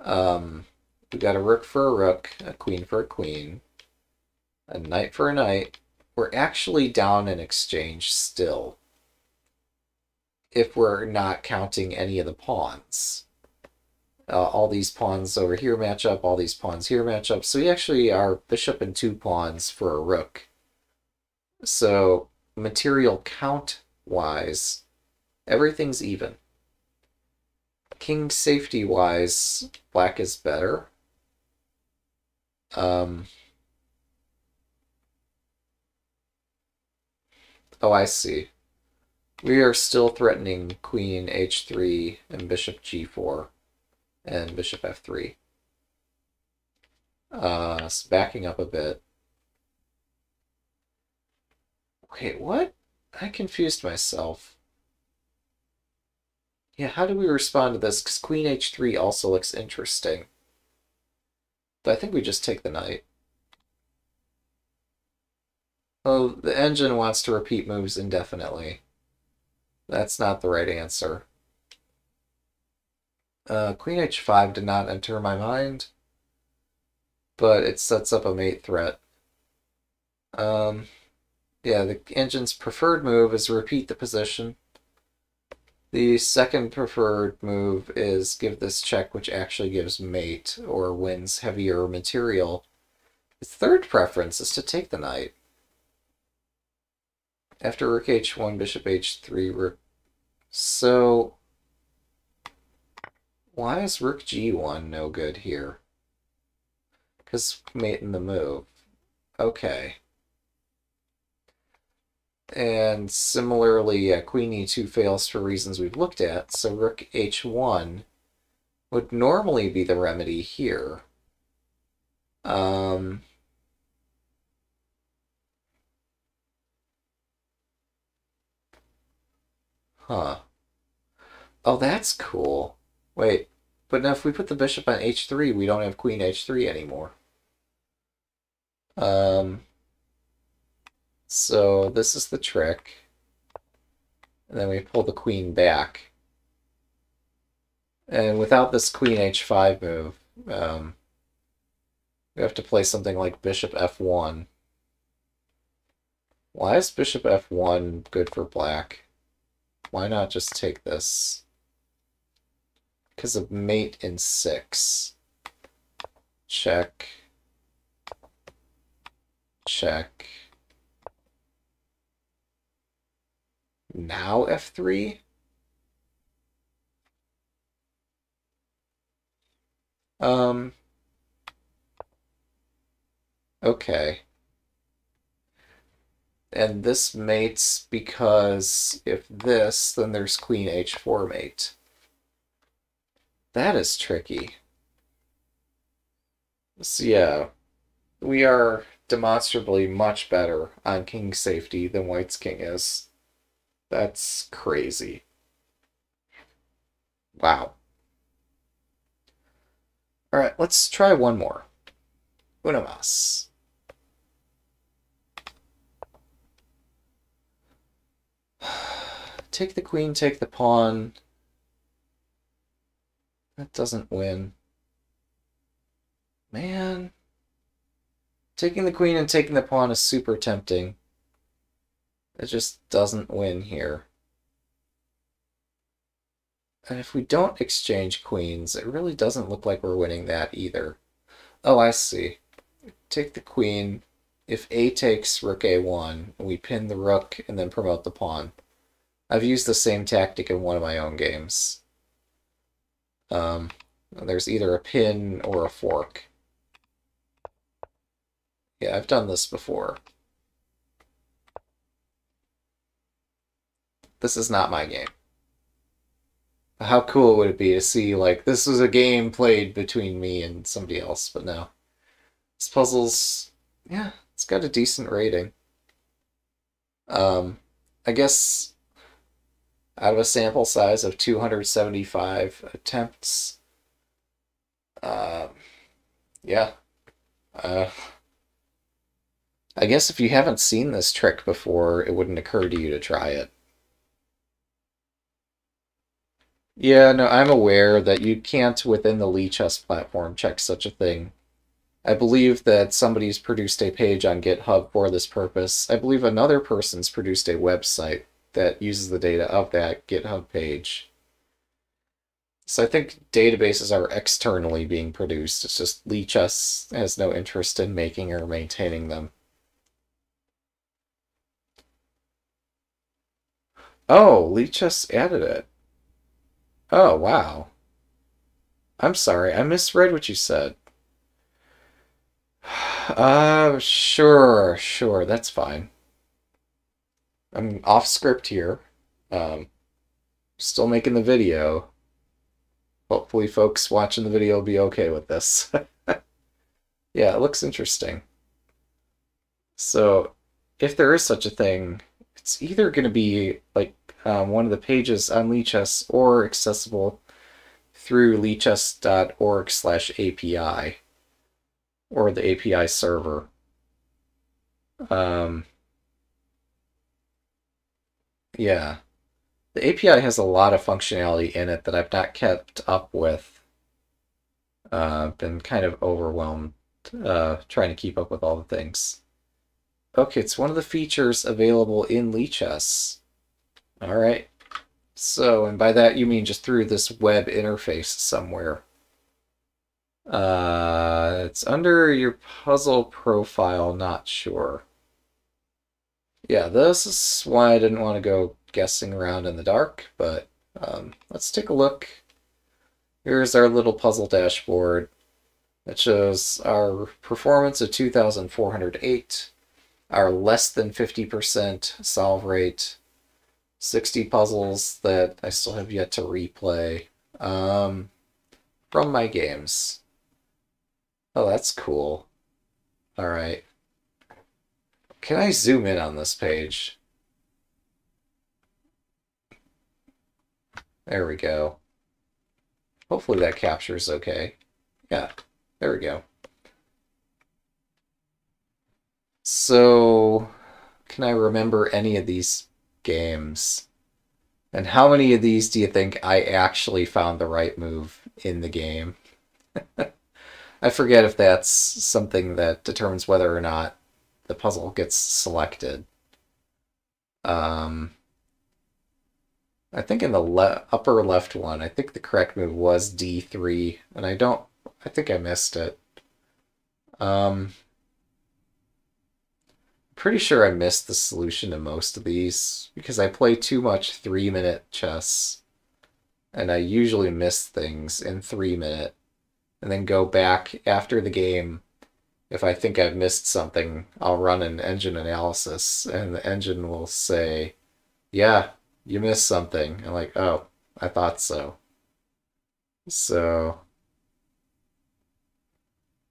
um, we got a rook for a rook, a queen for a queen, a knight for a knight. We're actually down in exchange still. If we're not counting any of the pawns. Uh, all these pawns over here match up, all these pawns here match up. So we actually are bishop and two pawns for a rook. So material count wise, everything's even. King safety wise, black is better. Um, oh, I see. We are still threatening queen h3 and bishop g4 and bishop f3. Uh, so backing up a bit. Wait, what? I confused myself. Yeah, how do we respond to this? Because queen h3 also looks interesting. But I think we just take the knight. Oh, the engine wants to repeat moves indefinitely. That's not the right answer. Uh, queen h5 did not enter my mind, but it sets up a mate threat. Um, yeah, the engine's preferred move is repeat the position. The second preferred move is give this check, which actually gives mate or wins heavier material. Its third preference is to take the knight. After rook h1, bishop h3, rook... So... Why is rook g1 no good here? Because mate in the move. Okay. And similarly, uh, queen e2 fails for reasons we've looked at, so rook h1 would normally be the remedy here. Um, huh. Oh, that's cool. Wait, but now if we put the bishop on h3, we don't have queen h3 anymore. Um, so this is the trick. And then we pull the queen back. And without this queen h5 move, um, we have to play something like bishop f1. Why is bishop f1 good for black? Why not just take this? Because of mate in 6. Check. Check. Now F3? Um, okay. And this mates because if this, then there's queen h4 mate. That is tricky. So yeah, we are demonstrably much better on king safety than white's king is. That's crazy. Wow. Alright, let's try one more. Una más. take the queen, take the pawn. That doesn't win. Man. Taking the queen and taking the pawn is super tempting. It just doesn't win here. And if we don't exchange queens, it really doesn't look like we're winning that either. Oh, I see. Take the queen. If a takes rook a1, we pin the rook and then promote the pawn. I've used the same tactic in one of my own games. Um, there's either a pin or a fork. Yeah, I've done this before. This is not my game. How cool would it be to see, like, this was a game played between me and somebody else, but no. This puzzle's, yeah, it's got a decent rating. Um, I guess out of a sample size of 275 attempts. Uh, yeah. Uh, I guess if you haven't seen this trick before, it wouldn't occur to you to try it. Yeah, no, I'm aware that you can't, within the Lichess platform, check such a thing. I believe that somebody's produced a page on GitHub for this purpose. I believe another person's produced a website that uses the data of that GitHub page. So I think databases are externally being produced. It's just Lichess has no interest in making or maintaining them. Oh, Lichess added it. Oh, wow. I'm sorry, I misread what you said. Uh, sure, sure, that's fine. I'm off script here. Um, still making the video. Hopefully folks watching the video will be okay with this. yeah, it looks interesting. So, if there is such a thing, it's either going to be like um, one of the pages on Lichess or accessible through lichess.org slash API or the API server. Um, yeah. The API has a lot of functionality in it that I've not kept up with. Uh, been kind of overwhelmed uh, trying to keep up with all the things. Okay, it's one of the features available in Lichess. All right. So, and by that you mean just through this web interface somewhere. Uh, it's under your puzzle profile, not sure. Yeah, this is why I didn't want to go guessing around in the dark, but um, let's take a look. Here's our little puzzle dashboard. It shows our performance of 2,408, our less than 50% solve rate, 60 puzzles that I still have yet to replay um, from my games. Oh, that's cool. All right. Can I zoom in on this page? There we go. Hopefully that captures okay. Yeah, there we go. So, can I remember any of these games? And how many of these do you think I actually found the right move in the game? I forget if that's something that determines whether or not the puzzle gets selected. Um, I think in the le upper left one, I think the correct move was D3, and I don't, I think I missed it. Um, pretty sure I missed the solution to most of these because I play too much three minute chess and I usually miss things in three minute and then go back after the game. If I think I've missed something, I'll run an engine analysis, and the engine will say, Yeah, you missed something. I'm like, Oh, I thought so. So,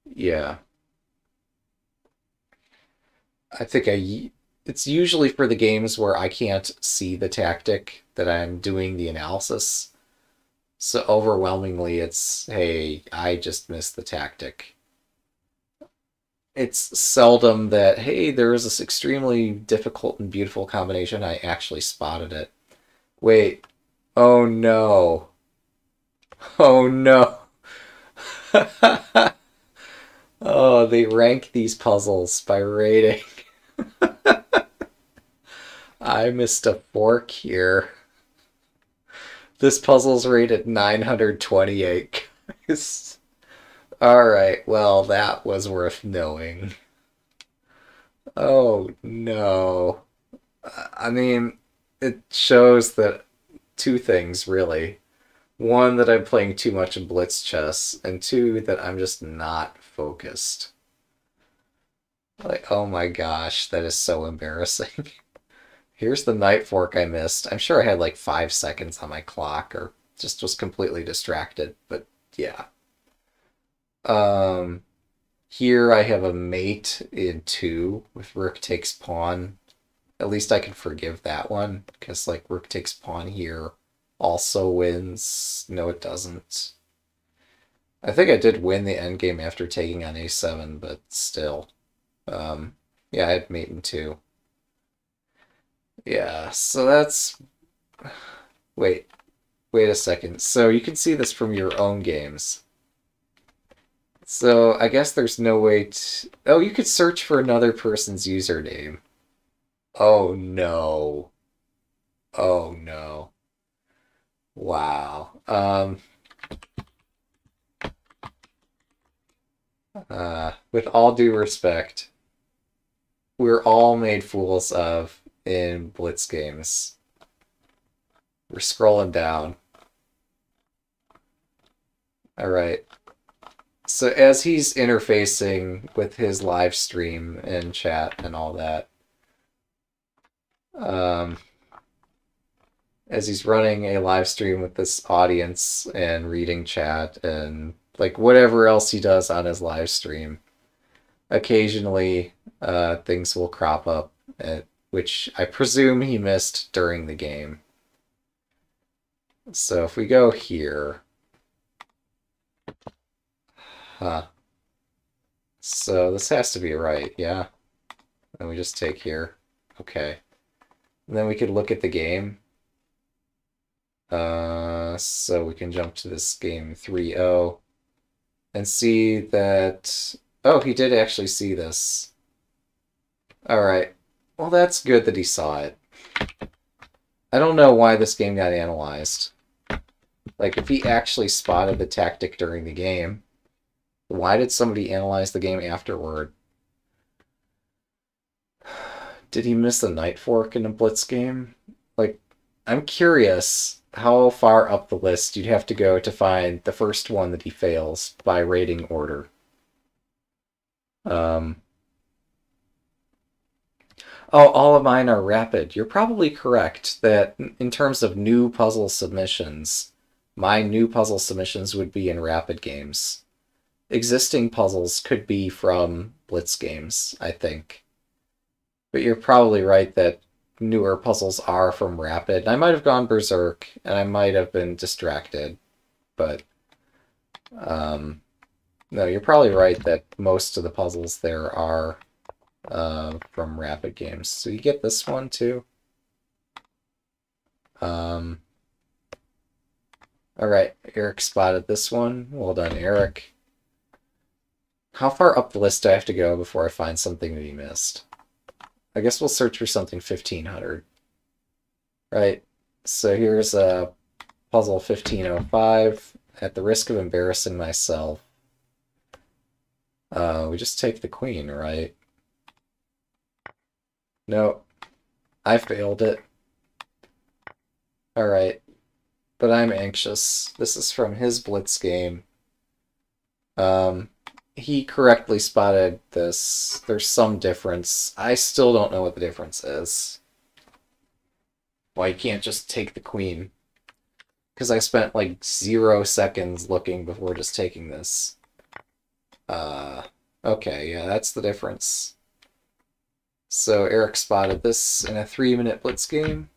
yeah. I think I. It's usually for the games where I can't see the tactic that I'm doing the analysis. So overwhelmingly, it's, hey, I just missed the tactic. It's seldom that, hey, there is this extremely difficult and beautiful combination. I actually spotted it. Wait. Oh no. Oh no. oh, they rank these puzzles by rating. I missed a fork here. This puzzle's rated 928, guys. Alright, well, that was worth knowing. Oh, no. I mean, it shows that two things, really. One, that I'm playing too much in blitz chess, and two, that I'm just not focused. Like, oh my gosh, that is so embarrassing. Here's the knight fork I missed. I'm sure I had like five seconds on my clock or just was completely distracted, but yeah. Um, here I have a mate in two with rook takes pawn. at least I can forgive that one, because, like, rook takes pawn here also wins. No, it doesn't. I think I did win the endgame after taking on a7, but still. Um, yeah, I had in 2. Yeah, so that's... Wait, wait a second. So you can see this from your own games. So I guess there's no way to... Oh, you could search for another person's username. Oh no. Oh no. Wow. Um... Uh, with all due respect, we're all made fools of in Blitz games. We're scrolling down. Alright. So as he's interfacing with his live stream and chat and all that, um, as he's running a live stream with this audience and reading chat and like whatever else he does on his live stream, occasionally uh, things will crop up, at, which I presume he missed during the game. So if we go here, huh. So this has to be right, yeah. And we just take here. Okay. And then we could look at the game. Uh, so we can jump to this game 3-0 and see that... Oh, he did actually see this. Alright. Well, that's good that he saw it. I don't know why this game got analyzed. Like, if he actually spotted the tactic during the game, why did somebody analyze the game afterward? Did he miss a knight fork in a blitz game? Like, I'm curious how far up the list you'd have to go to find the first one that he fails by rating order. Um, oh, all of mine are rapid. You're probably correct that in terms of new puzzle submissions, my new puzzle submissions would be in rapid games. Existing puzzles could be from Blitz games, I think. But you're probably right that newer puzzles are from Rapid. I might have gone Berserk, and I might have been distracted, but um, no, you're probably right that most of the puzzles there are uh, from Rapid games. So you get this one too. Um, all right, Eric spotted this one. Well done, Eric. How far up the list do I have to go before I find something he missed? I guess we'll search for something 1500. Right, so here's a puzzle 1505. At the risk of embarrassing myself, uh, we just take the queen, right? No, I failed it. Alright, but I'm anxious. This is from his Blitz game. Um, he correctly spotted this. There's some difference. I still don't know what the difference is. Why you can't just take the queen. Because I spent like zero seconds looking before just taking this. Uh, okay, yeah, that's the difference. So Eric spotted this in a three-minute blitz game.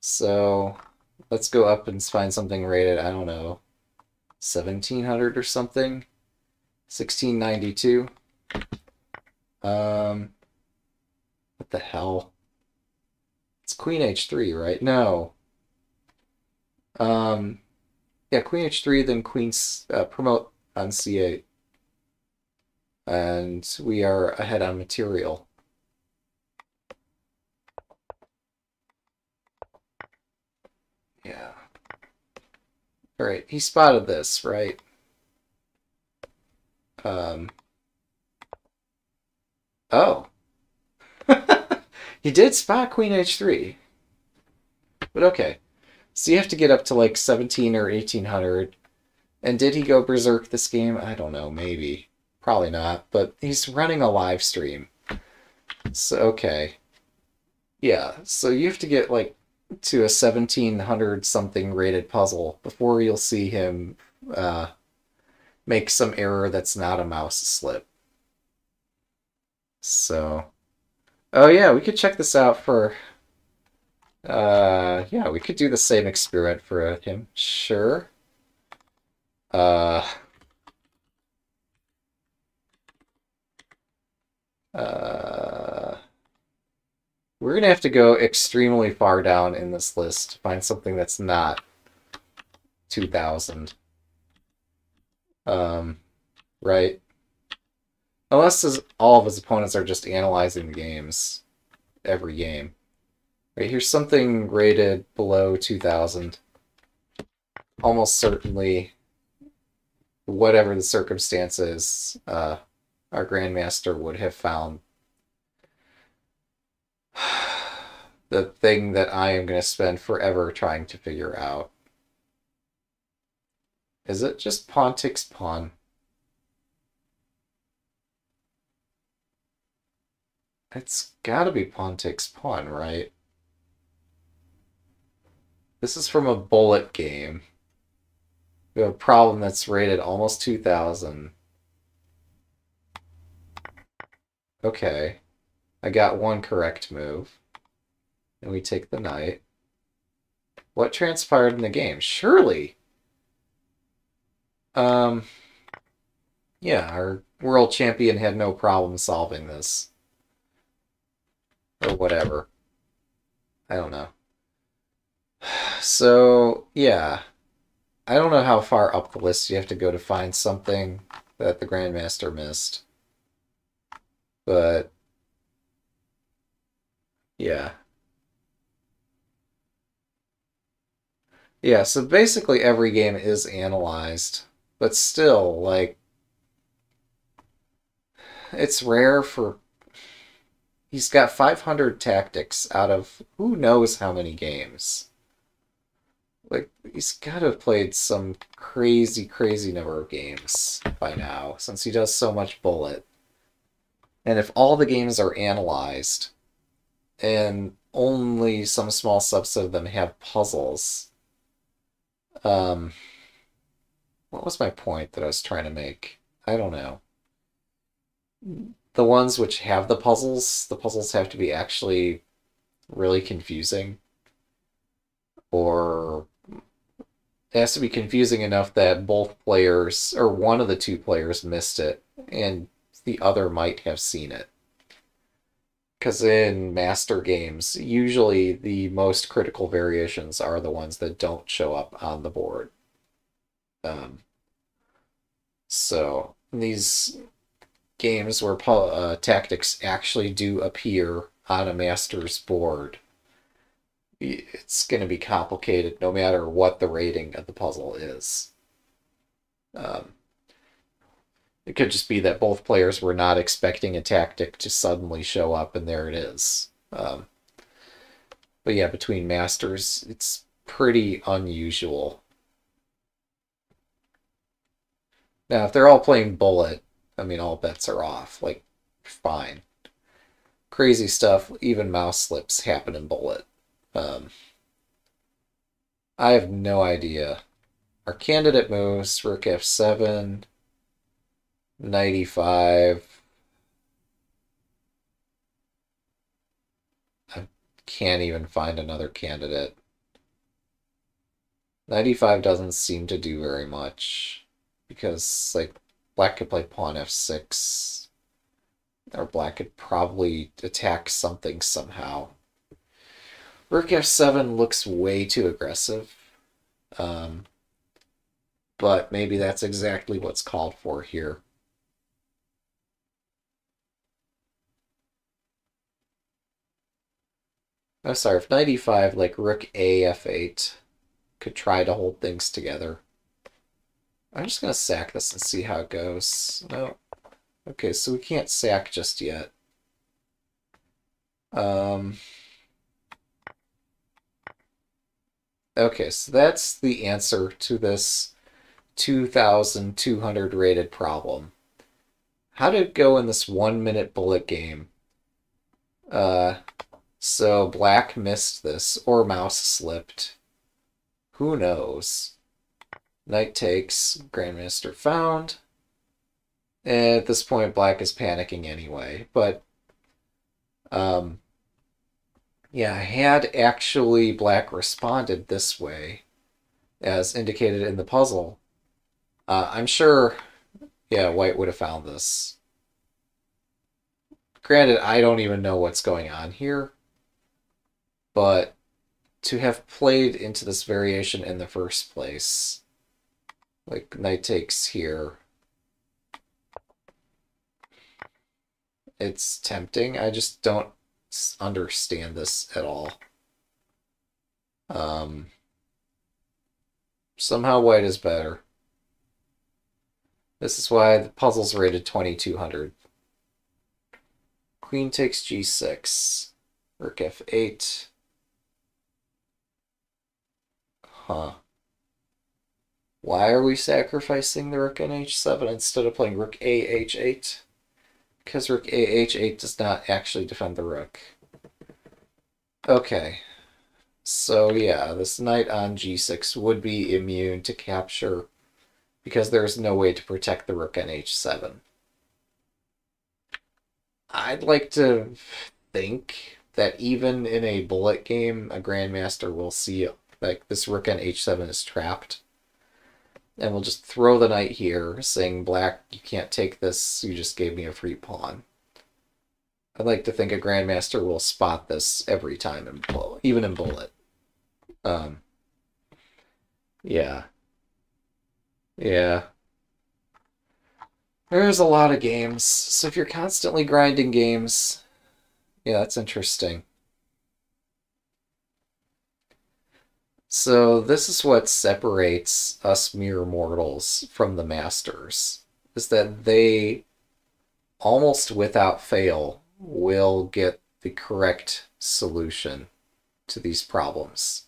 So let's go up and find something rated, I don't know, 1700 or something. 1692. Um, what the hell? It's Queen H3, right? No. Um, yeah, Queen H3, then Queen uh, promote on C8. And we are ahead on material. Yeah. All right, he spotted this, right? Um, oh. he did spot queen h3. But okay. So you have to get up to like 17 or 1800. And did he go berserk this game? I don't know, maybe. Probably not, but he's running a live stream. So, okay. Yeah, so you have to get like to a 1700 something rated puzzle before you'll see him uh, make some error that's not a mouse slip. So, Oh yeah, we could check this out for... Uh, yeah, we could do the same experiment for him. Sure. Uh... Uh... We're going to have to go extremely far down in this list to find something that's not 2000. Um, right? Unless his, all of his opponents are just analyzing the games every game. Right, here's something rated below 2000. Almost certainly, whatever the circumstances, uh, our Grandmaster would have found the thing that I am going to spend forever trying to figure out. Is it just pawn takes pawn? It's gotta be pawn takes pawn, right? This is from a bullet game. We have a problem that's rated almost 2000. Okay. I got one correct move. And we take the knight. What transpired in the game? Surely. Um, yeah, our world champion had no problem solving this. Or whatever. I don't know. So, yeah. I don't know how far up the list you have to go to find something that the Grandmaster missed. But, yeah. Yeah, so basically every game is analyzed, but still, like, it's rare for. He's got 500 tactics out of who knows how many games. Like, he's got to have played some crazy, crazy number of games by now, since he does so much bullet. And if all the games are analyzed, and only some small subset of them have puzzles, um, what was my point that I was trying to make? I don't know. The ones which have the puzzles, the puzzles have to be actually really confusing. Or it has to be confusing enough that both players, or one of the two players, missed it, and the other might have seen it. Because in master games, usually the most critical variations are the ones that don't show up on the board. Um, so these games where uh, tactics actually do appear on a master's board, it's going to be complicated no matter what the rating of the puzzle is. Um, it could just be that both players were not expecting a tactic to suddenly show up, and there it is. Um, but yeah, between masters, it's pretty unusual. Now, if they're all playing bullet, I mean, all bets are off. Like, fine. Crazy stuff, even mouse slips happen in bullet. Um, I have no idea. Our candidate moves, rook f7, 95. I can't even find another candidate. 95 doesn't seem to do very much because like black could play pawn f6 or black could probably attack something somehow. Rook f7 looks way too aggressive. Um, but maybe that's exactly what's called for here. Oh, sorry, if 95, like rook a f8, could try to hold things together. I'm just going to sack this and see how it goes. No. Okay, so we can't sack just yet. Um... Okay, so that's the answer to this 2,200 rated problem. How did it go in this one minute bullet game? Uh, so black missed this, or mouse slipped. Who knows? Knight takes, Grandmaster found. And at this point, black is panicking anyway, but Um, yeah, had actually black responded this way, as indicated in the puzzle, uh, I'm sure, yeah, white would have found this. Granted, I don't even know what's going on here, but to have played into this variation in the first place, like knight takes here, it's tempting. I just don't understand this at all. Um, somehow white is better. This is why the puzzle's rated 2200. Queen takes g6. Rook f8. Huh. Why are we sacrificing the rook on h7 instead of playing rook a h8? Because rook a h8 does not actually defend the rook. Okay. So yeah, this knight on g6 would be immune to capture because there's no way to protect the rook on h7. I'd like to think that even in a bullet game, a grandmaster will see like this rook on h7 is trapped. And we'll just throw the knight here, saying, black, you can't take this, you just gave me a free pawn. I'd like to think a grandmaster will spot this every time, in even in bullet. Um, yeah. Yeah. There's a lot of games. So if you're constantly grinding games, yeah, that's interesting. So this is what separates us mere mortals from the masters, is that they, almost without fail, will get the correct solution to these problems.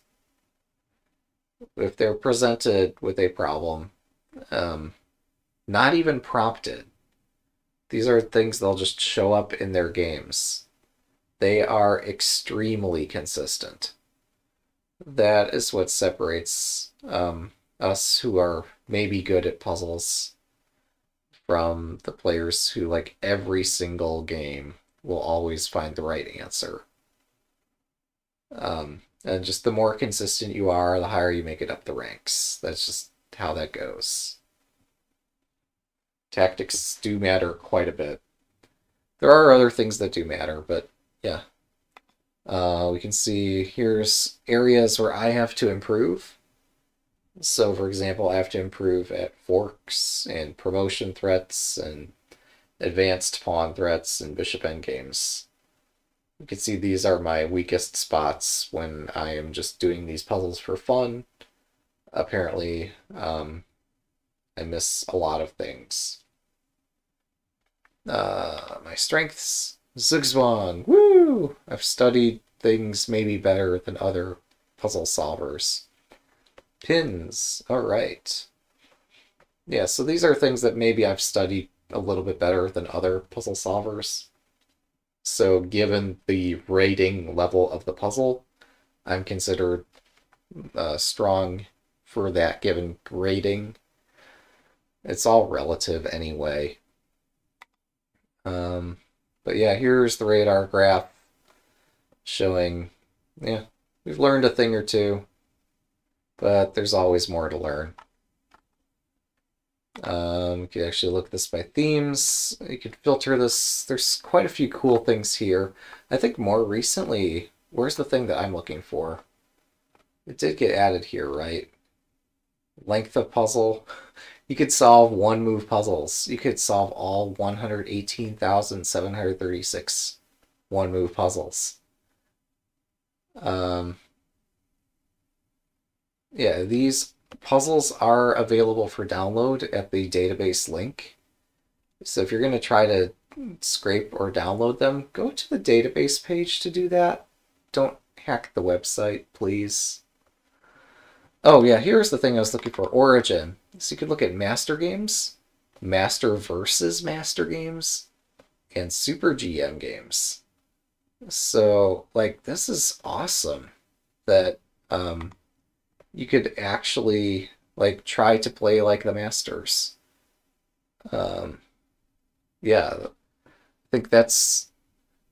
If they're presented with a problem, um, not even prompted. These are things they'll just show up in their games. They are extremely consistent. That is what separates um, us who are maybe good at puzzles from the players who, like, every single game will always find the right answer. Um, and just the more consistent you are, the higher you make it up the ranks. That's just how that goes tactics do matter quite a bit. There are other things that do matter, but yeah. Uh, we can see here's areas where I have to improve. So, for example, I have to improve at forks and promotion threats and advanced pawn threats and bishop endgames. You can see these are my weakest spots when I am just doing these puzzles for fun. Apparently, um, I miss a lot of things. Uh, my strengths, Zugzwang. Woo! I've studied things maybe better than other puzzle solvers. Pins. All right. Yeah, so these are things that maybe I've studied a little bit better than other puzzle solvers. So given the rating level of the puzzle, I'm considered uh, strong for that given rating. It's all relative anyway. Um, but yeah, here's the radar graph showing, yeah, we've learned a thing or two, but there's always more to learn. Um, you can actually look at this by themes. You can filter this. There's quite a few cool things here. I think more recently, where's the thing that I'm looking for? It did get added here, right? Length of puzzle. You could solve one move puzzles. You could solve all 118,736 one move puzzles. Um, yeah, these puzzles are available for download at the database link. So if you're going to try to scrape or download them, go to the database page to do that. Don't hack the website, please. Oh yeah, here's the thing I was looking for, Origin. So you could look at Master Games, Master versus Master Games, and Super GM games. So, like, this is awesome that um, you could actually, like, try to play like the Masters. Um, yeah, I think that's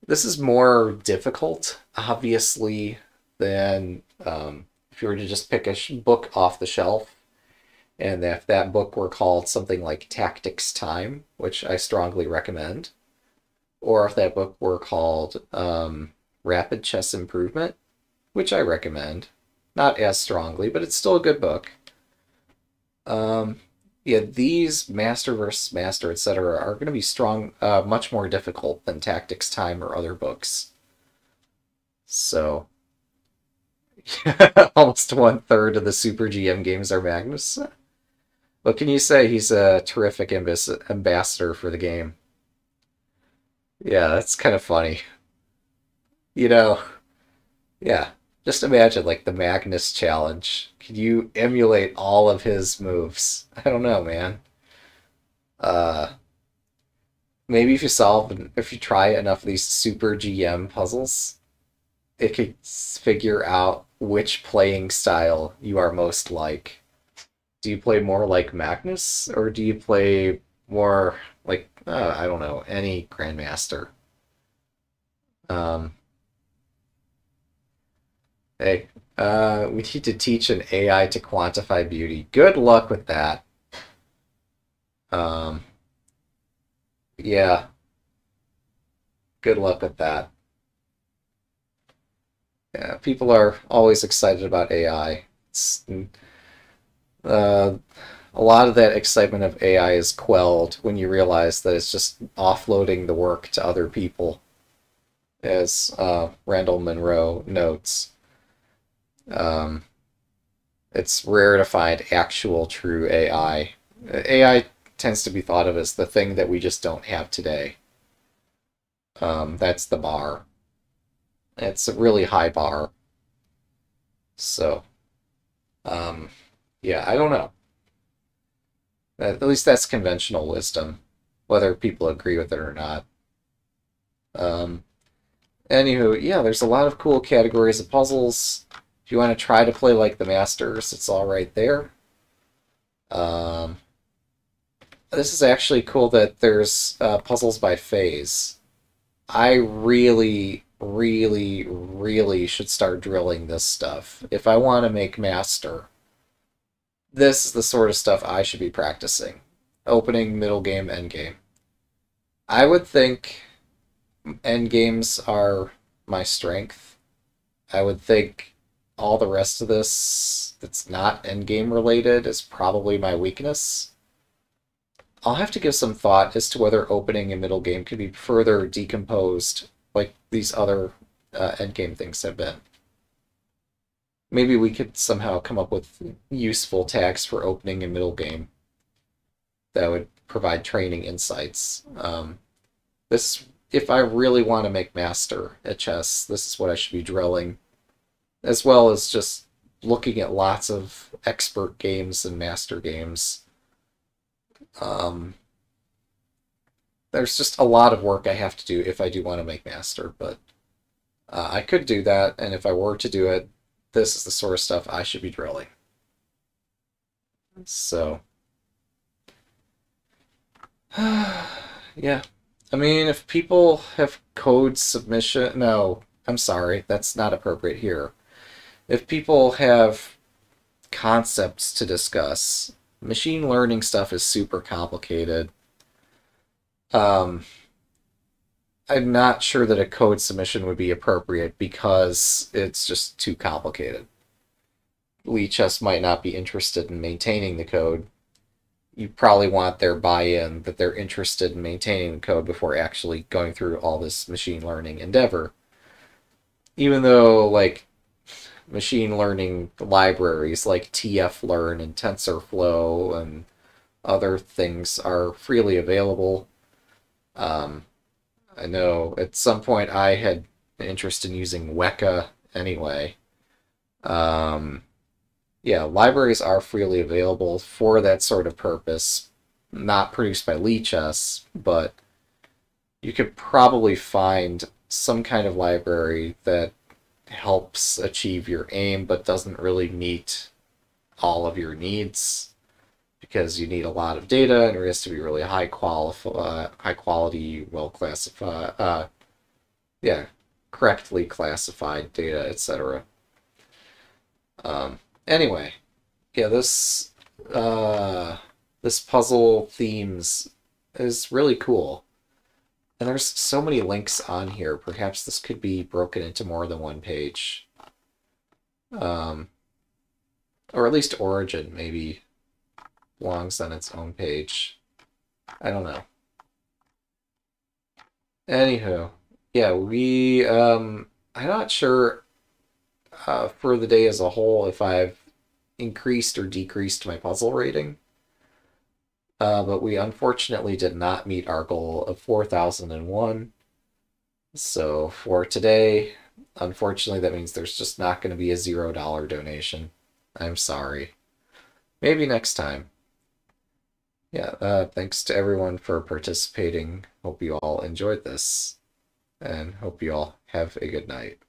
this is more difficult, obviously, than um, if you were to just pick a book off the shelf. And if that book were called something like Tactics Time, which I strongly recommend, or if that book were called um, Rapid Chess Improvement, which I recommend, not as strongly, but it's still a good book. Um, yeah, these master versus master, etc., are going to be strong, uh, much more difficult than Tactics Time or other books. So, almost one third of the Super GM games are Magnus. What can you say? He's a terrific ambas- ambassador for the game. Yeah, that's kind of funny. You know, yeah, just imagine like the Magnus challenge. Can you emulate all of his moves? I don't know, man. Uh, maybe if you solve, if you try enough of these super GM puzzles, it could figure out which playing style you are most like. Do you play more like Magnus, or do you play more like uh, I don't know any Grandmaster? Um, Hey, uh, we need to teach an AI to quantify beauty. Good luck with that. Um, yeah. Good luck with that. Yeah, people are always excited about AI. It's, uh, a lot of that excitement of AI is quelled when you realize that it's just offloading the work to other people, as uh, Randall Munroe notes. Um, it's rare to find actual true AI. AI tends to be thought of as the thing that we just don't have today. Um, that's the bar. It's a really high bar. So, um, yeah, I don't know. At least that's conventional wisdom, whether people agree with it or not. Um, anywho, yeah, there's a lot of cool categories of puzzles. If you want to try to play like the Masters, it's all right there. Um, this is actually cool that there's uh, puzzles by phase. I really, really, really should start drilling this stuff. If I want to make Master, this is the sort of stuff I should be practicing. Opening, middle game, end game. I would think end games are my strength. I would think all the rest of this that's not end game related is probably my weakness. I'll have to give some thought as to whether opening and middle game could be further decomposed like these other uh, endgame things have been. Maybe we could somehow come up with useful tags for opening and middle game that would provide training insights. Um, this, if I really want to make master at chess, this is what I should be drilling as well as just looking at lots of expert games and master games. Um, there's just a lot of work I have to do if I do want to make master, but uh, I could do that, and if I were to do it, this is the sort of stuff I should be drilling. So, yeah. I mean, if people have code submission, no, I'm sorry, that's not appropriate here if people have concepts to discuss, machine learning stuff is super complicated. Um, I'm not sure that a code submission would be appropriate because it's just too complicated. Lichess might not be interested in maintaining the code. You probably want their buy-in that they're interested in maintaining the code before actually going through all this machine learning endeavor. Even though, like, machine learning libraries like TF-Learn and TensorFlow and other things are freely available. Um, I know at some point I had interest in using Weka anyway. Um, yeah, libraries are freely available for that sort of purpose. Not produced by Lichess, but you could probably find some kind of library that helps achieve your aim but doesn't really meet all of your needs because you need a lot of data and it has to be really high quality, uh, high quality, well classified. Uh, yeah, correctly classified data, etc. Um, anyway, yeah, this uh, this puzzle themes is really cool. And there's so many links on here. Perhaps this could be broken into more than one page. Um, or at least Origin maybe belongs on its own page. I don't know. Anywho, yeah, we, um, I'm not sure uh, for the day as a whole if I've increased or decreased my puzzle rating. Uh, but we unfortunately did not meet our goal of 4001. So for today, unfortunately, that means there's just not going to be a $0 donation. I'm sorry. Maybe next time. Yeah, uh, thanks to everyone for participating. Hope you all enjoyed this, and hope you all have a good night.